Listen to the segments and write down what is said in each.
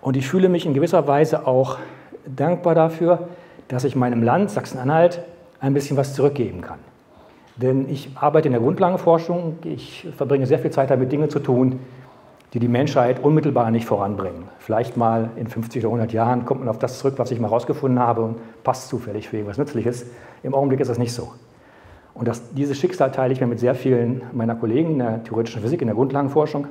Und ich fühle mich in gewisser Weise auch dankbar dafür, dass ich meinem Land Sachsen-Anhalt ein bisschen was zurückgeben kann. Denn ich arbeite in der Grundlagenforschung, ich verbringe sehr viel Zeit damit, Dinge zu tun, die die Menschheit unmittelbar nicht voranbringen. Vielleicht mal in 50 oder 100 Jahren kommt man auf das zurück, was ich mal herausgefunden habe und passt zufällig für irgendwas Nützliches. Im Augenblick ist das nicht so. Und das, dieses Schicksal teile ich mir mit sehr vielen meiner Kollegen in der theoretischen Physik, in der Grundlagenforschung.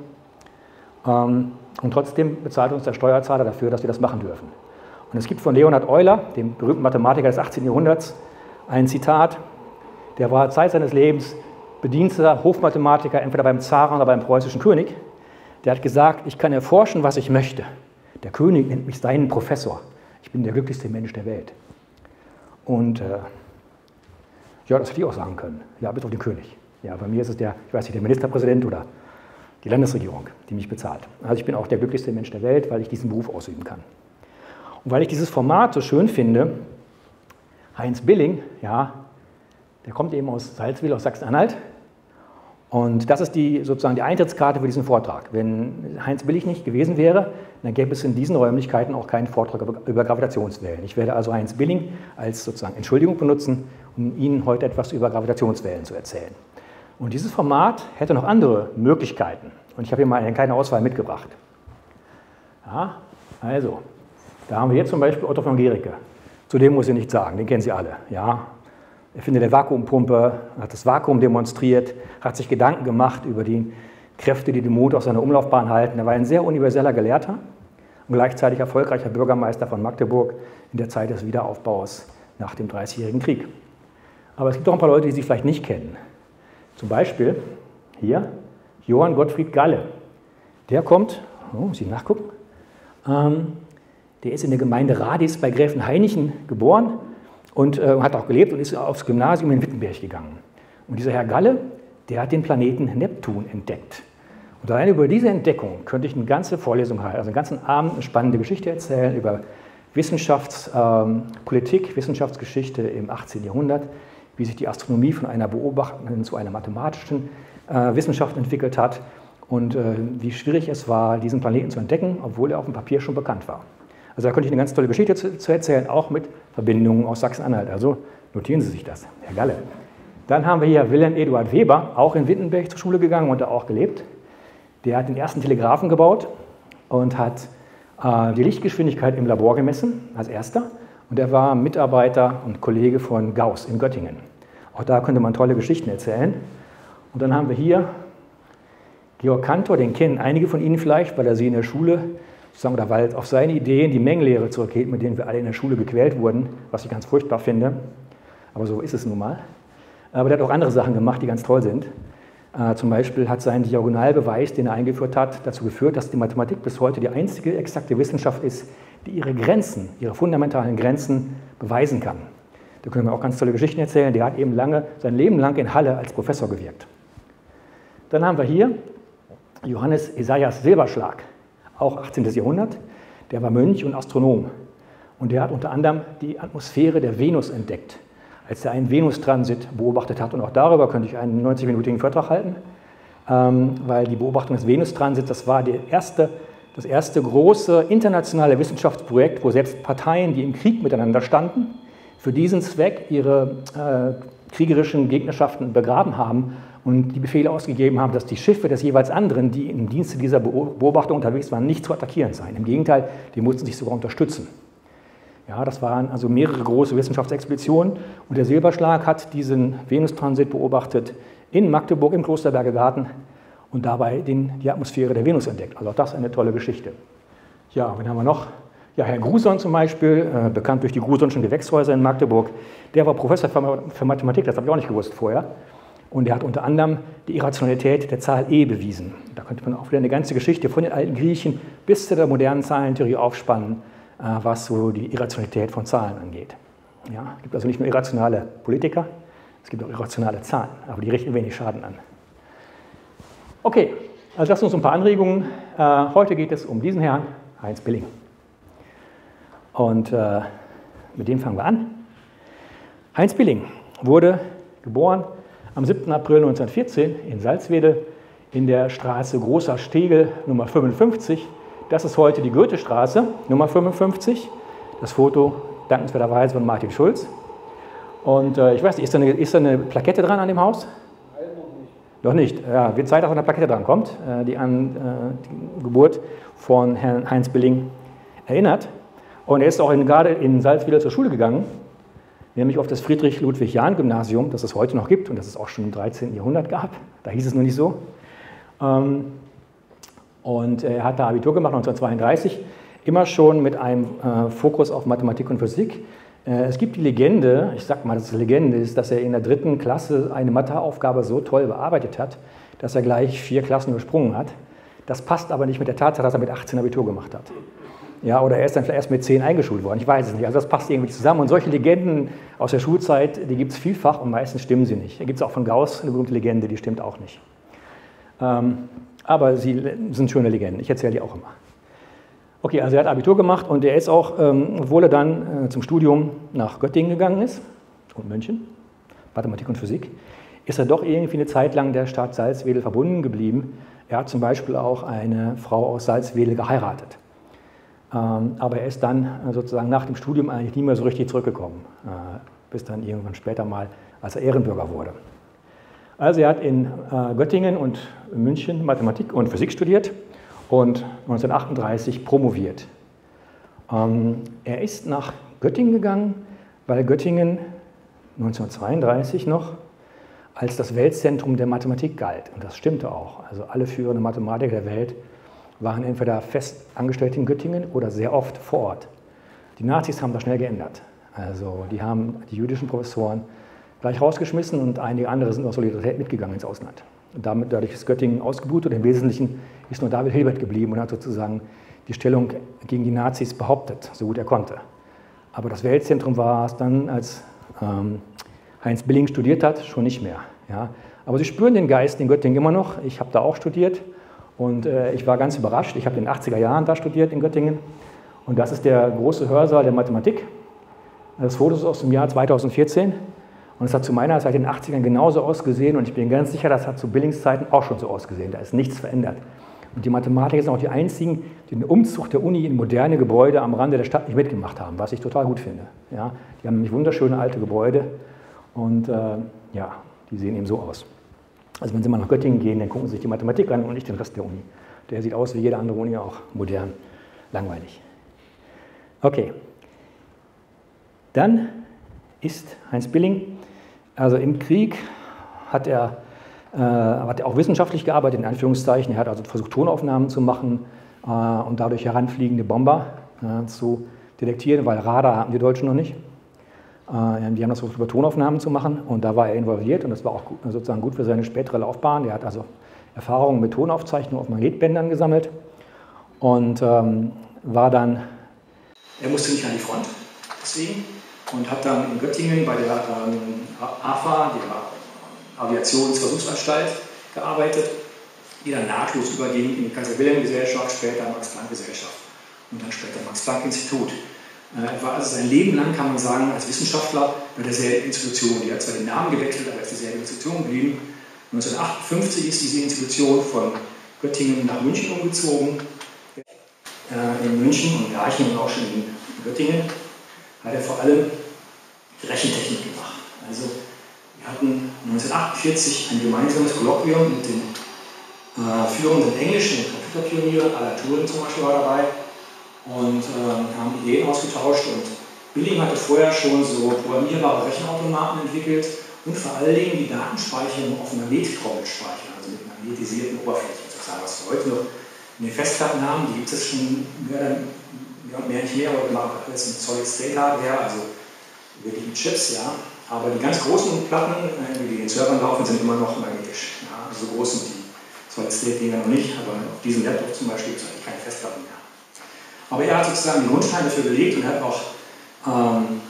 Ähm, und trotzdem bezahlt uns der Steuerzahler dafür, dass wir das machen dürfen. Und es gibt von Leonhard Euler, dem berühmten Mathematiker des 18. Jahrhunderts, ein Zitat, der war Zeit seines Lebens Bediensteter, Hofmathematiker, entweder beim Zaren oder beim preußischen König. Der hat gesagt, ich kann erforschen, was ich möchte. Der König nennt mich seinen Professor. Ich bin der glücklichste Mensch der Welt. Und äh, ja, das hätte ich auch sagen können. Ja, bis auf den König. Ja, bei mir ist es der, ich weiß nicht, der Ministerpräsident oder die Landesregierung, die mich bezahlt. Also ich bin auch der glücklichste Mensch der Welt, weil ich diesen Beruf ausüben kann. Und weil ich dieses Format so schön finde, Heinz Billing, ja, der kommt eben aus Salzwil, aus Sachsen-Anhalt. Und das ist die, sozusagen die Eintrittskarte für diesen Vortrag. Wenn Heinz Billing nicht gewesen wäre, dann gäbe es in diesen Räumlichkeiten auch keinen Vortrag über Gravitationswellen. Ich werde also Heinz Billing als sozusagen Entschuldigung benutzen, um Ihnen heute etwas über Gravitationswellen zu erzählen. Und dieses Format hätte noch andere Möglichkeiten. Und ich habe hier mal eine kleine Auswahl mitgebracht. Ja, also, da haben wir jetzt zum Beispiel Otto von Gericke. Zu dem muss ich nichts sagen, den kennen Sie alle. Ja, Erfinder der Vakuumpumpe, hat das Vakuum demonstriert, hat sich Gedanken gemacht über die Kräfte, die den Mond aus seiner Umlaufbahn halten. Er war ein sehr universeller Gelehrter und gleichzeitig erfolgreicher Bürgermeister von Magdeburg in der Zeit des Wiederaufbaus nach dem Dreißigjährigen Krieg. Aber es gibt auch ein paar Leute, die Sie vielleicht nicht kennen. Zum Beispiel hier Johann Gottfried Galle. Der kommt, oh, muss ich nachgucken, ähm, der ist in der Gemeinde Radis bei Gräfen Heinichen geboren und äh, hat auch gelebt und ist aufs Gymnasium in Wittenberg gegangen. Und dieser Herr Galle, der hat den Planeten Neptun entdeckt. Und allein über diese Entdeckung könnte ich eine ganze Vorlesung halten, also einen ganzen Abend eine spannende Geschichte erzählen über Wissenschaftspolitik, ähm, Wissenschaftsgeschichte im 18. Jahrhundert, wie sich die Astronomie von einer beobachtenden zu einer mathematischen äh, Wissenschaft entwickelt hat und äh, wie schwierig es war, diesen Planeten zu entdecken, obwohl er auf dem Papier schon bekannt war. Also da könnte ich eine ganz tolle Geschichte zu, zu erzählen, auch mit Verbindungen aus Sachsen-Anhalt. Also notieren Sie sich das, Herr Galle. Dann haben wir hier Wilhelm Eduard Weber, auch in Wittenberg zur Schule gegangen und da auch gelebt. Der hat den ersten Telegraphen gebaut und hat äh, die Lichtgeschwindigkeit im Labor gemessen, als erster. Und er war Mitarbeiter und Kollege von Gauss in Göttingen. Auch da könnte man tolle Geschichten erzählen. Und dann haben wir hier Georg Cantor, den kennen einige von Ihnen vielleicht, weil er sie in der Schule sozusagen, oder weil auf seine Ideen die Mengenlehre zurückgeht, mit denen wir alle in der Schule gequält wurden, was ich ganz furchtbar finde. Aber so ist es nun mal. Aber der hat auch andere Sachen gemacht, die ganz toll sind. Äh, zum Beispiel hat sein Diagonalbeweis, den er eingeführt hat, dazu geführt, dass die Mathematik bis heute die einzige exakte Wissenschaft ist, die ihre Grenzen, ihre fundamentalen Grenzen beweisen kann. Da können wir auch ganz tolle Geschichten erzählen. Der hat eben lange, sein Leben lang in Halle als Professor gewirkt. Dann haben wir hier Johannes Esaias Silberschlag auch 18. Jahrhundert. Der war Mönch und Astronom. Und der hat unter anderem die Atmosphäre der Venus entdeckt, als er einen Venustransit beobachtet hat. Und auch darüber könnte ich einen 90-minütigen Vortrag halten, ähm, weil die Beobachtung des Venustransits, das war erste, das erste große internationale Wissenschaftsprojekt, wo selbst Parteien, die im Krieg miteinander standen, für diesen Zweck ihre äh, kriegerischen Gegnerschaften begraben haben und die Befehle ausgegeben haben, dass die Schiffe des jeweils anderen, die im Dienste dieser Beobachtung unterwegs waren, nicht zu attackieren seien. Im Gegenteil, die mussten sich sogar unterstützen. Ja, das waren also mehrere große Wissenschaftsexpeditionen und der Silberschlag hat diesen Venustransit beobachtet in Magdeburg im Klosterberger Garten und dabei den, die Atmosphäre der Venus entdeckt. Also auch das eine tolle Geschichte. Ja, wen haben wir noch? Ja, Herr Gruson zum Beispiel, äh, bekannt durch die Grusonschen Gewächshäuser in Magdeburg, der war Professor für Mathematik, das habe ich auch nicht gewusst vorher. Und er hat unter anderem die Irrationalität der Zahl e bewiesen. Da könnte man auch wieder eine ganze Geschichte von den alten Griechen bis zu der modernen Zahlentheorie aufspannen, äh, was so die Irrationalität von Zahlen angeht. Ja, es gibt also nicht nur irrationale Politiker, es gibt auch irrationale Zahlen, aber die richten wenig Schaden an. Okay, also das sind uns ein paar Anregungen. Äh, heute geht es um diesen Herrn, Heinz Billing. Und äh, mit dem fangen wir an. Heinz Billing wurde geboren am 7. April 1914 in Salzwedel in der Straße Großer Stegel Nummer 55. Das ist heute die Goethestraße, Nummer 55. Das Foto dankenswerterweise von Martin Schulz. Und äh, ich weiß nicht, ist da, eine, ist da eine Plakette dran an dem Haus? Noch nicht. Noch. Ja, wird Zeit, dass eine Plakette dran kommt, äh, die an äh, die Geburt von Herrn Heinz Billing erinnert. Und er ist auch in, gerade in Salzwedel zur Schule gegangen, nämlich auf das Friedrich-Ludwig-Jahn-Gymnasium, das es heute noch gibt und das es auch schon im 13. Jahrhundert gab. Da hieß es nur nicht so. Ähm, und er hat da Abitur gemacht 1932, immer schon mit einem äh, Fokus auf Mathematik und Physik. Äh, es gibt die Legende, ich sage mal, dass es Legende ist, dass er in der dritten Klasse eine Matheaufgabe so toll bearbeitet hat, dass er gleich vier Klassen übersprungen hat. Das passt aber nicht mit der Tatsache, dass er mit 18 Abitur gemacht hat. Ja, oder er ist dann vielleicht erst mit 10 eingeschult worden, ich weiß es nicht. Also das passt irgendwie zusammen. Und solche Legenden aus der Schulzeit, die gibt es vielfach und meistens stimmen sie nicht. Da gibt es auch von Gauss eine berühmte Legende, die stimmt auch nicht. Ähm, aber sie sind schöne Legenden. Ich erzähle die auch immer. Okay, also er hat Abitur gemacht und er ist auch, ähm, obwohl er dann äh, zum Studium nach Göttingen gegangen ist und München, Mathematik und Physik, ist er doch irgendwie eine Zeit lang der Stadt Salzwedel verbunden geblieben. Er hat zum Beispiel auch eine Frau aus Salzwedel geheiratet. Ähm, aber er ist dann äh, sozusagen nach dem Studium eigentlich nie mehr so richtig zurückgekommen, äh, bis dann irgendwann später mal, als er Ehrenbürger wurde. Also er hat in Göttingen und München Mathematik und Physik studiert und 1938 promoviert. Ähm, er ist nach Göttingen gegangen, weil Göttingen 1932 noch als das Weltzentrum der Mathematik galt. Und das stimmte auch. Also alle führenden Mathematiker der Welt waren entweder fest angestellt in Göttingen oder sehr oft vor Ort. Die Nazis haben das schnell geändert. Also die haben die jüdischen Professoren gleich rausgeschmissen und einige andere sind aus Solidarität mitgegangen ins Ausland. Damit, dadurch ist Göttingen ausgebucht und im Wesentlichen ist nur David Hilbert geblieben und hat sozusagen die Stellung gegen die Nazis behauptet, so gut er konnte. Aber das Weltzentrum war es dann, als ähm, Heinz Billing studiert hat, schon nicht mehr. Ja. Aber Sie spüren den Geist in Göttingen immer noch. Ich habe da auch studiert und äh, ich war ganz überrascht. Ich habe in den 80er Jahren da studiert in Göttingen und das ist der große Hörsaal der Mathematik. Das Foto ist aus dem Jahr 2014 und es hat zu meiner Zeit in den 80ern genauso ausgesehen und ich bin ganz sicher, das hat zu Billings Zeiten auch schon so ausgesehen. Da ist nichts verändert. Und die Mathematiker sind auch die einzigen, die den Umzug der Uni in moderne Gebäude am Rande der Stadt nicht mitgemacht haben, was ich total gut finde. Ja, die haben nämlich wunderschöne alte Gebäude und äh, ja, die sehen eben so aus. Also wenn Sie mal nach Göttingen gehen, dann gucken Sie sich die Mathematik an und nicht den Rest der Uni. Der sieht aus wie jede andere Uni auch, modern, langweilig. Okay. Dann ist Heinz Billing also im Krieg hat er, äh, hat er auch wissenschaftlich gearbeitet, in Anführungszeichen. Er hat also versucht, Tonaufnahmen zu machen äh, und dadurch heranfliegende Bomber äh, zu detektieren, weil Radar hatten die Deutschen noch nicht. Äh, die haben das versucht, über Tonaufnahmen zu machen und da war er involviert und das war auch gut, sozusagen gut für seine spätere Laufbahn. Er hat also Erfahrungen mit Tonaufzeichnungen auf Magnetbändern gesammelt und ähm, war dann. Er musste nicht an die Front, deswegen und hat dann in Göttingen bei der ähm, AFA, der Aviationsversuchsanstalt, gearbeitet, die dann nahtlos überging in die Kaiser-Wilhelm-Gesellschaft, später Max-Planck-Gesellschaft und dann später Max-Planck-Institut. Äh, war also sein Leben lang, kann man sagen, als Wissenschaftler bei derselben Institution. Die hat zwar den Namen gewechselt, aber ist dieselbe Institution geblieben. 1958 ist diese Institution von Göttingen nach München umgezogen. Äh, in München und Garching und auch schon in Göttingen hat er vor allem Rechentechnik gemacht. Also wir hatten 1948 ein gemeinsames Kolloquium mit den äh, führenden englischen Computerpionieren, Alan Turing zum Beispiel war dabei, und äh, haben Ideen ausgetauscht. Und Billing hatte vorher schon so programmierbare Rechenautomaten entwickelt und vor allen Dingen die Datenspeicherung auf Magnettrommel speichern, also mit magnetisierten Oberflächen. Sozusagen, was wir heute noch in den Festplatten haben, die gibt es schon mehr, mehr nicht mehr, aber wir machen alles mit Solid State Hardware, also wirklichen Chips, ja. Aber die ganz großen Platten, äh, die in den Servern laufen, sind immer noch magnetisch. Ja. Also so groß sind die Solid-State-Dinger noch nicht, aber auf diesem Laptop zum Beispiel gibt es eigentlich keine Festplatten mehr. Aber er hat sozusagen die Grundsteine dafür gelegt und hat auch ähm,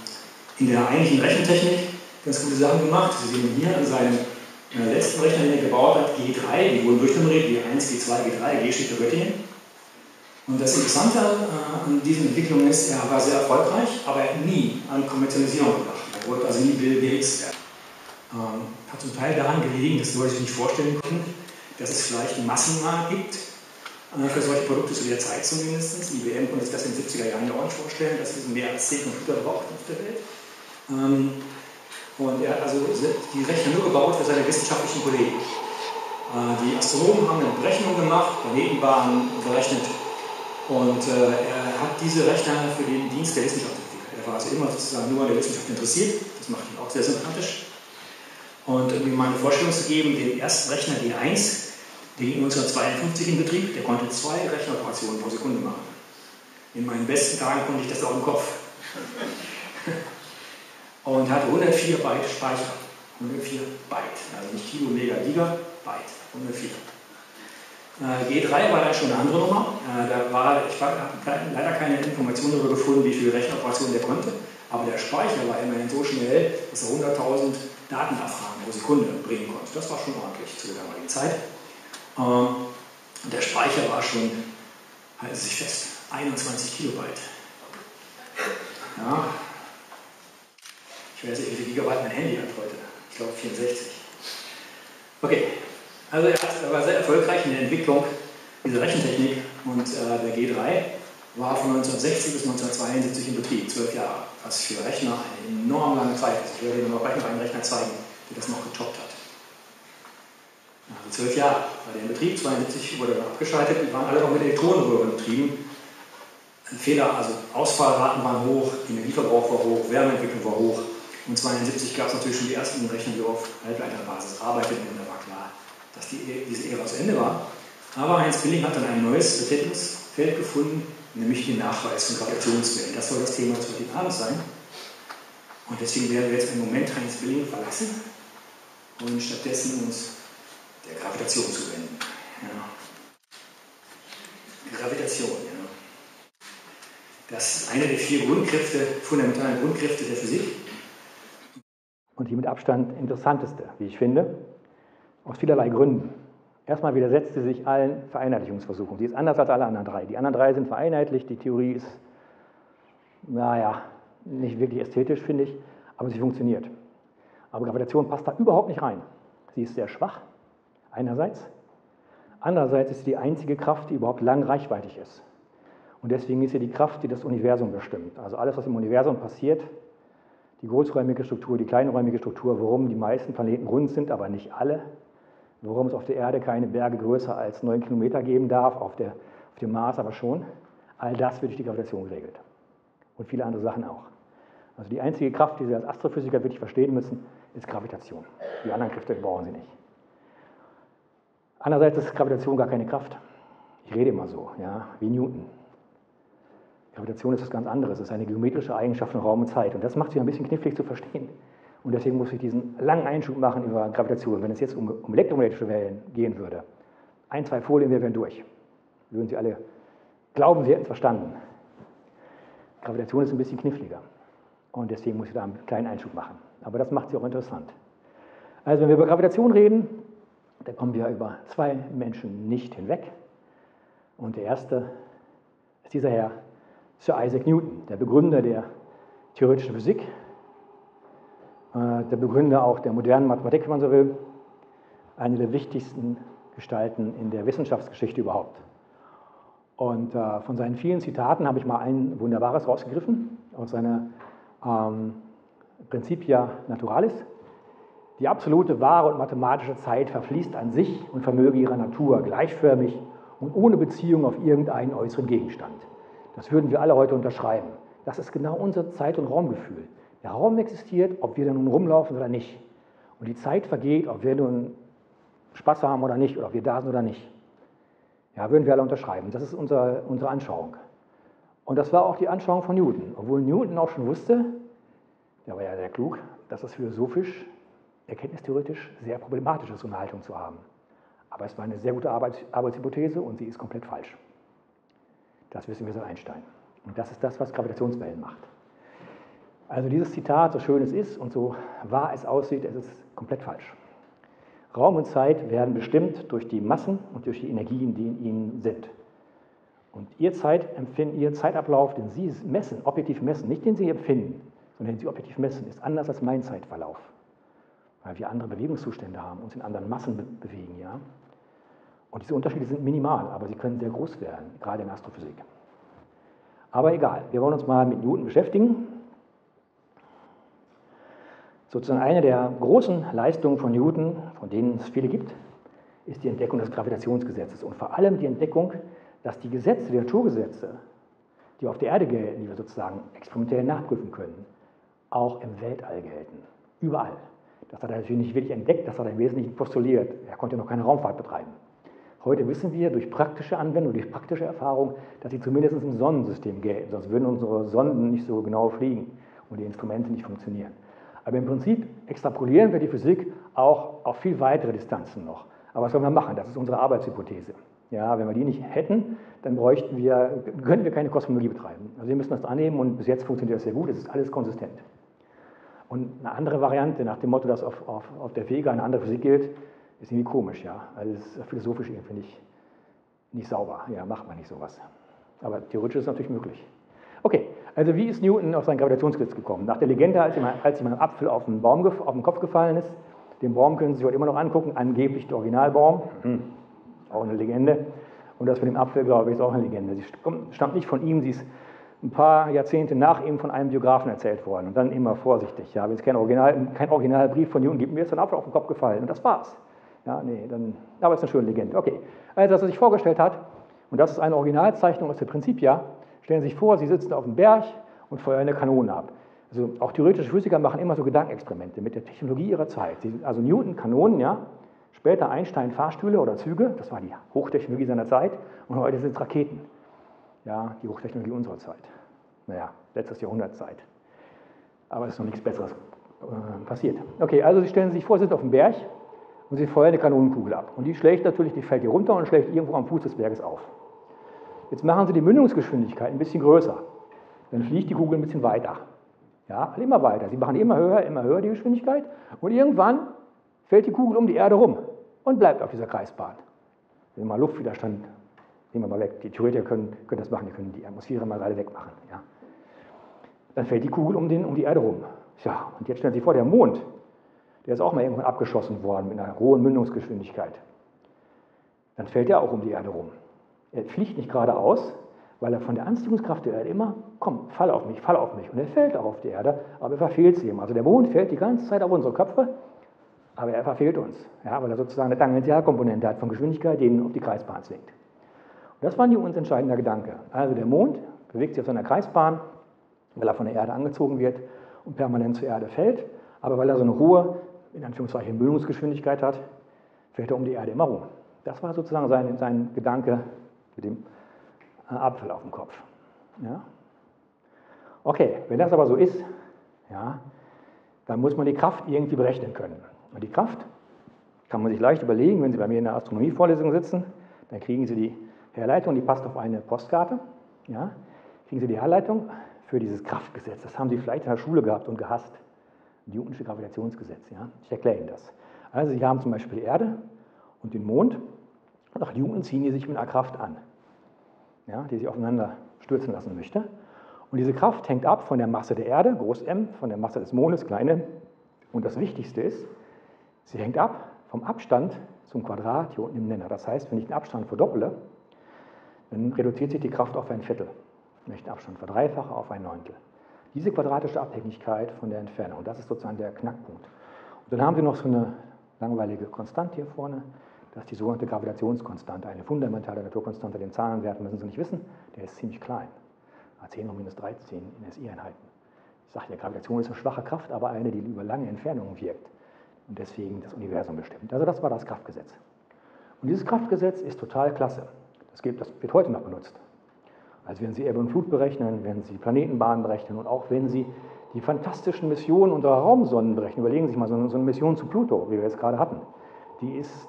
in der eigentlichen Rechentechnik ganz gute Sachen gemacht. Sie sehen hier an seinem äh, letzten Rechner, den er gebaut hat, G3, die wurden durchnummeriert, G1, G2, G3, G steht für Göttingen. Und das Interessante äh, an diesen Entwicklungen ist, er war sehr erfolgreich, aber er hat nie an Kommerzialisierung gedacht. Er wollte also nie Bill Gates werden. Ähm, hat zum Teil daran gelegen, dass Leute sich nicht vorstellen konnten, dass es vielleicht einen Massenmarkt gibt äh, für solche Produkte zu der Zeit zumindest. IBM konnte sich das in den 70er Jahren ja auch nicht vorstellen, dass es mehr als 10 Computer braucht auf der Welt. Ähm, und er hat also die Rechner nur gebaut für seine wissenschaftlichen Kollegen. Äh, die Astronomen haben eine Berechnung gemacht, Planetenbahnen berechnet und äh, er hat diese Rechner für den Dienst der Wissenschaft entwickelt. Er war also immer sozusagen nur an der Wissenschaft interessiert, das macht ihn auch sehr sympathisch. Und um ihm mal eine Vorstellung zu geben, den ersten Rechner G1, der ging 1952 in Betrieb, der konnte zwei Rechenoperationen pro Sekunde machen. In meinen besten Tagen konnte ich das auch im Kopf. und hatte 104 Byte Speicher. 104 Byte, also nicht Kilo, Mega, Giga, Byte, 104. Äh, G3 war dann schon eine andere Nummer. Äh, da war, ich habe leider keine Informationen darüber gefunden, wie viele Rechenoperationen der konnte, aber der Speicher war immerhin so schnell, dass er 100.000 Datenabfragen pro Sekunde bringen konnte. Das war schon ordentlich zu der damaligen Zeit. Ähm, der Speicher war schon, halten Sie sich fest, 21 Kilobyte. Ja. Ich weiß nicht, wie viel Gigabyte mein Handy hat heute. Ich glaube 64. Okay, also er, war sehr erfolgreich in der Entwicklung dieser Rechentechnik und äh, der G3 war von 1960 bis 1972 in Betrieb, zwölf Jahre, was für Rechner eine enorm lange Zeit ist. Ich werde Ihnen noch gleich einen Rechner zeigen, der das noch getoppt hat. Also zwölf Jahre war der in Betrieb, 72 wurde dann abgeschaltet, die waren alle noch mit Elektronenröhren betrieben. Fehler, also Ausfallraten waren hoch, Energieverbrauch war hoch, Wärmeentwicklung war hoch. Und 1972 gab es natürlich schon die ersten Rechner, die auf Halbleiterbasis arbeiteten war klar, dass die, e, diese Ära zu Ende war. Aber Heinz Billing hat dann ein neues Betätigungsfeld gefunden, nämlich den Nachweis von Gravitationswellen. Das soll das Thema des heutigen Abends sein. Und deswegen werden wir jetzt einen Moment Heinz Billing verlassen und stattdessen uns der Gravitation zuwenden. Ja. Gravitation, ja. Das ist eine der vier Grundkräfte, fundamentalen Grundkräfte der Physik. Und die mit Abstand interessanteste, wie ich finde, aus vielerlei Gründen. Erstmal widersetzt sie sich allen Vereinheitlichungsversuchen. Sie ist anders als alle anderen drei. Die anderen drei sind vereinheitlicht, die Theorie ist, naja, nicht wirklich ästhetisch, finde ich, aber sie funktioniert. Aber Gravitation passt da überhaupt nicht rein. Sie ist sehr schwach, einerseits. Andererseits ist sie die einzige Kraft, die überhaupt lang reichweitig ist. Und deswegen ist sie die Kraft, die das Universum bestimmt. Also alles, was im Universum passiert, die großräumige Struktur, die kleinräumige Struktur, warum die meisten Planeten rund sind, aber nicht alle, warum es auf der Erde keine Berge größer als 9 Kilometer geben darf, auf, der, auf dem Mars aber schon. All das wird durch die Gravitation geregelt. Und viele andere Sachen auch. Also die einzige Kraft, die Sie als Astrophysiker wirklich verstehen müssen, ist Gravitation. Die anderen Kräfte brauchen Sie nicht. Andererseits ist Gravitation gar keine Kraft. Ich rede immer so, ja, wie Newton. Gravitation ist was ganz anderes. Es ist eine geometrische Eigenschaft von Raum und Zeit. Und das macht sich ein bisschen knifflig zu verstehen. Und deswegen muss ich diesen langen Einschub machen über Gravitation. Wenn es jetzt um, um elektromagnetische Wellen gehen würde, ein, zwei Folien, wir wären durch. Würden Sie alle glauben, Sie hätten es verstanden. Gravitation ist ein bisschen kniffliger. Und deswegen muss ich da einen kleinen Einschub machen. Aber das macht sie auch interessant. Also wenn wir über Gravitation reden, dann kommen wir über zwei Menschen nicht hinweg. Und der erste ist dieser Herr Sir Isaac Newton, der Begründer der theoretischen Physik, der Begründer auch der modernen Mathematik, wenn man so will, eine der wichtigsten Gestalten in der Wissenschaftsgeschichte überhaupt. Und äh, von seinen vielen Zitaten habe ich mal ein wunderbares rausgegriffen aus seiner ähm, Principia Naturalis. Die absolute wahre und mathematische Zeit verfließt an sich und Vermöge ihrer Natur gleichförmig und ohne Beziehung auf irgendeinen äußeren Gegenstand. Das würden wir alle heute unterschreiben. Das ist genau unser Zeit- und Raumgefühl. Der Raum existiert, ob wir da nun rumlaufen oder nicht. Und die Zeit vergeht, ob wir nun Spaß haben oder nicht, oder ob wir da sind oder nicht. Ja, würden wir alle unterschreiben. Das ist unser, unsere Anschauung. Und das war auch die Anschauung von Newton. Obwohl Newton auch schon wusste, der war ja sehr klug, dass es philosophisch, erkenntnistheoretisch sehr problematisch ist, so eine Haltung zu haben. Aber es war eine sehr gute Arbeits Arbeitshypothese und sie ist komplett falsch. Das wissen wir seit Einstein. Und das ist das, was Gravitationswellen macht. Also dieses Zitat, so schön es ist und so wahr es aussieht, es ist komplett falsch. Raum und Zeit werden bestimmt durch die Massen und durch die Energien, die in ihnen sind. Und Ihr, Zeitempfinden, Ihr Zeitablauf, den Sie messen, objektiv messen, nicht den Sie empfinden, sondern den Sie objektiv messen, ist anders als mein Zeitverlauf. Weil wir andere Bewegungszustände haben, uns in anderen Massen be bewegen. Ja? Und diese Unterschiede sind minimal, aber sie können sehr groß werden, gerade in Astrophysik. Aber egal, wir wollen uns mal mit Newton beschäftigen. Sozusagen eine der großen Leistungen von Newton, von denen es viele gibt, ist die Entdeckung des Gravitationsgesetzes und vor allem die Entdeckung, dass die Gesetze, die Naturgesetze, die auf der Erde gelten, die wir sozusagen experimentell nachprüfen können, auch im Weltall gelten. Überall. Das hat er natürlich nicht wirklich entdeckt, das hat er im Wesentlichen postuliert. Er konnte noch keine Raumfahrt betreiben. Heute wissen wir durch praktische Anwendung, durch praktische Erfahrung, dass sie zumindest im Sonnensystem gelten. Sonst würden unsere Sonden nicht so genau fliegen und die Instrumente nicht funktionieren. Aber im Prinzip extrapolieren wir die Physik auch auf viel weitere Distanzen noch. Aber was sollen wir machen? Das ist unsere Arbeitshypothese. Ja, wenn wir die nicht hätten, dann bräuchten wir, könnten wir keine Kosmologie betreiben. Also wir müssen das annehmen und bis jetzt funktioniert das sehr gut, es ist alles konsistent. Und eine andere Variante, nach dem Motto, dass auf, auf, auf der Vega eine andere Physik gilt, ist irgendwie komisch, ja. Also das ist philosophisch irgendwie nicht, nicht sauber. Ja, macht man nicht sowas. Aber theoretisch ist es natürlich möglich. Okay, also wie ist Newton auf sein Gravitationsgesetz gekommen? Nach der Legende, als ihm, als ihm ein Apfel auf den, Baum, auf den Kopf gefallen ist, den Baum können Sie sich heute immer noch angucken, angeblich der Originalbaum, hm. auch eine Legende. Und das mit dem Apfel, glaube ich, ist auch eine Legende. Sie stammt nicht von ihm, sie ist ein paar Jahrzehnte nach ihm von einem Biografen erzählt worden. Und dann immer vorsichtig. Ja, wenn es kein, Original, kein Originalbrief von Newton gibt, mir ist ein Apfel auf den Kopf gefallen. Und das war's. Ja, nee, dann, aber es ist eine schöne Legende. Okay. Also, was er sich vorgestellt hat, und das ist eine Originalzeichnung aus der Principia, stellen Sie sich vor, Sie sitzen auf dem Berg und feuern eine Kanone ab. Also auch theoretische Physiker machen immer so Gedankenexperimente mit der Technologie ihrer Zeit. Also Newton Kanonen, ja, später Einstein Fahrstühle oder Züge, das war die Hochtechnologie seiner Zeit, und heute sind es Raketen. Ja, die Hochtechnologie unserer Zeit. Naja, letztes Jahrhundertzeit. Aber es ist noch nichts Besseres äh, passiert. Okay, also Sie stellen sich vor, Sie sind auf dem Berg und Sie feuern eine Kanonenkugel ab. Und die schlägt natürlich, die fällt hier runter und schlägt irgendwo am Fuß des Berges auf. Jetzt machen Sie die Mündungsgeschwindigkeit ein bisschen größer. Dann fliegt die Kugel ein bisschen weiter. Ja, immer weiter. Sie machen immer höher, immer höher die Geschwindigkeit und irgendwann fällt die Kugel um die Erde rum und bleibt auf dieser Kreisbahn. Wenn wir mal Luftwiderstand, nehmen wir mal weg. Die Theoretiker können, können das machen, die können die Atmosphäre mal gerade wegmachen. Ja. Dann fällt die Kugel um, den, um die Erde rum. Ja, und jetzt stellen Sie sich vor, der Mond, der ist auch mal irgendwann abgeschossen worden mit einer hohen Mündungsgeschwindigkeit. Dann fällt er auch um die Erde rum. Er fliegt nicht geradeaus, weil er von der Anziehungskraft der Erde immer, komm, fall auf mich, fall auf mich. Und er fällt auch auf die Erde, aber er verfehlt sie immer. Also der Mond fällt die ganze Zeit auf unsere Köpfe, aber er verfehlt uns, ja, weil er sozusagen eine Tangentialkomponente hat von Geschwindigkeit, die ihn auf die Kreisbahn zwingt. Und das war ein uns entscheidender Gedanke. Also der Mond bewegt sich auf seiner Kreisbahn, weil er von der Erde angezogen wird und permanent zur Erde fällt, aber weil er so eine hohe, in Anführungszeichen, Bildungsgeschwindigkeit hat, fällt er um die Erde immer rum. Das war sozusagen sein, sein Gedanke mit dem Apfel auf dem Kopf. Ja? Okay, wenn das aber so ist, ja, dann muss man die Kraft irgendwie berechnen können. Und die Kraft kann man sich leicht überlegen, wenn Sie bei mir in der Astronomievorlesung sitzen, dann kriegen Sie die Herleitung, die passt auf eine Postkarte. Ja, kriegen Sie die Herleitung für dieses Kraftgesetz. Das haben Sie vielleicht in der Schule gehabt und gehasst. Newtonsche Gravitationsgesetz. Ja? Ich erkläre Ihnen das. Also Sie haben zum Beispiel die Erde und den Mond. Und nach Newton ziehen die sich mit einer Kraft an ja, die sich aufeinander stürzen lassen möchte. Und diese Kraft hängt ab von der Masse der Erde, groß M, von der Masse des Mondes, klein m. Und das Wichtigste ist, sie hängt ab vom Abstand zum Quadrat hier unten im Nenner. Das heißt, wenn ich den Abstand verdopple, dann reduziert sich die Kraft auf ein Viertel. Wenn ich den Abstand verdreifache, auf ein Neuntel. Diese quadratische Abhängigkeit von der Entfernung, das ist sozusagen der Knackpunkt. Und dann haben wir noch so eine langweilige Konstante hier vorne, das ist die sogenannte Gravitationskonstante, eine fundamentale Naturkonstante. Den Zahlenwert müssen Sie nicht wissen, der ist ziemlich klein. 10 hoch minus 13 in SI-Einheiten. Ich sage ja, Gravitation ist eine schwache Kraft, aber eine, die über lange Entfernungen wirkt und deswegen das Universum bestimmt. Also das war das Kraftgesetz. Und dieses Kraftgesetz ist total klasse. Das, gibt, das wird heute noch benutzt. Also wenn Sie Ebbe und Flut berechnen, wenn Sie Planetenbahnen berechnen und auch wenn Sie die fantastischen Missionen unserer Raumsonnen berechnen, überlegen Sie sich mal so eine Mission zu Pluto, wie wir jetzt gerade hatten. Die ist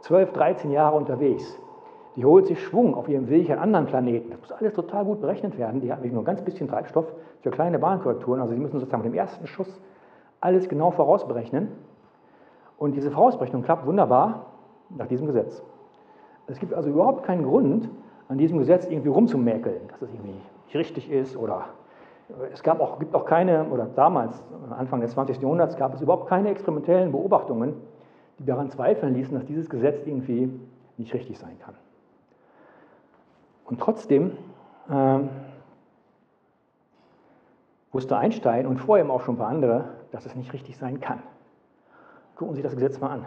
12, 13 Jahre unterwegs. Die holt sich Schwung auf ihrem Weg an anderen Planeten. Das muss alles total gut berechnet werden. Die hat nämlich nur ein ganz bisschen Treibstoff für kleine Bahnkorrekturen. Also sie müssen sozusagen mit dem ersten Schuss alles genau vorausberechnen. Und diese Vorausberechnung klappt wunderbar nach diesem Gesetz. Es gibt also überhaupt keinen Grund, an diesem Gesetz irgendwie rumzumäkeln, dass es irgendwie nicht richtig ist oder es gab auch, gibt auch keine, oder damals, Anfang des 20. Jahrhunderts, gab es überhaupt keine experimentellen Beobachtungen, die daran zweifeln ließen, dass dieses Gesetz irgendwie nicht richtig sein kann. Und trotzdem ähm, wusste Einstein und vor ihm auch schon ein paar andere, dass es nicht richtig sein kann. Gucken Sie das Gesetz mal an.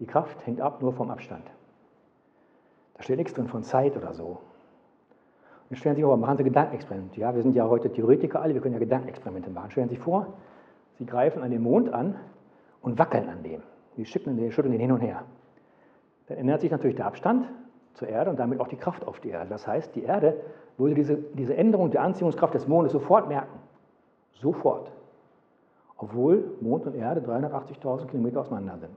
Die Kraft hängt ab nur vom Abstand. Da steht nichts drin von Zeit oder so. Und stellen Sie sich vor, machen Sie Gedankenexperimente. Ja, wir sind ja heute Theoretiker alle, wir können ja Gedankenexperimente machen. Stellen Sie sich vor, Sie greifen an den Mond an und wackeln an dem. Sie schütteln den, schütteln den hin und her. Dann ändert sich natürlich der Abstand zur Erde und damit auch die Kraft auf die Erde. Das heißt, die Erde würde diese, diese Änderung der Anziehungskraft des Mondes sofort merken. Sofort. Obwohl Mond und Erde 380.000 Kilometer auseinander sind.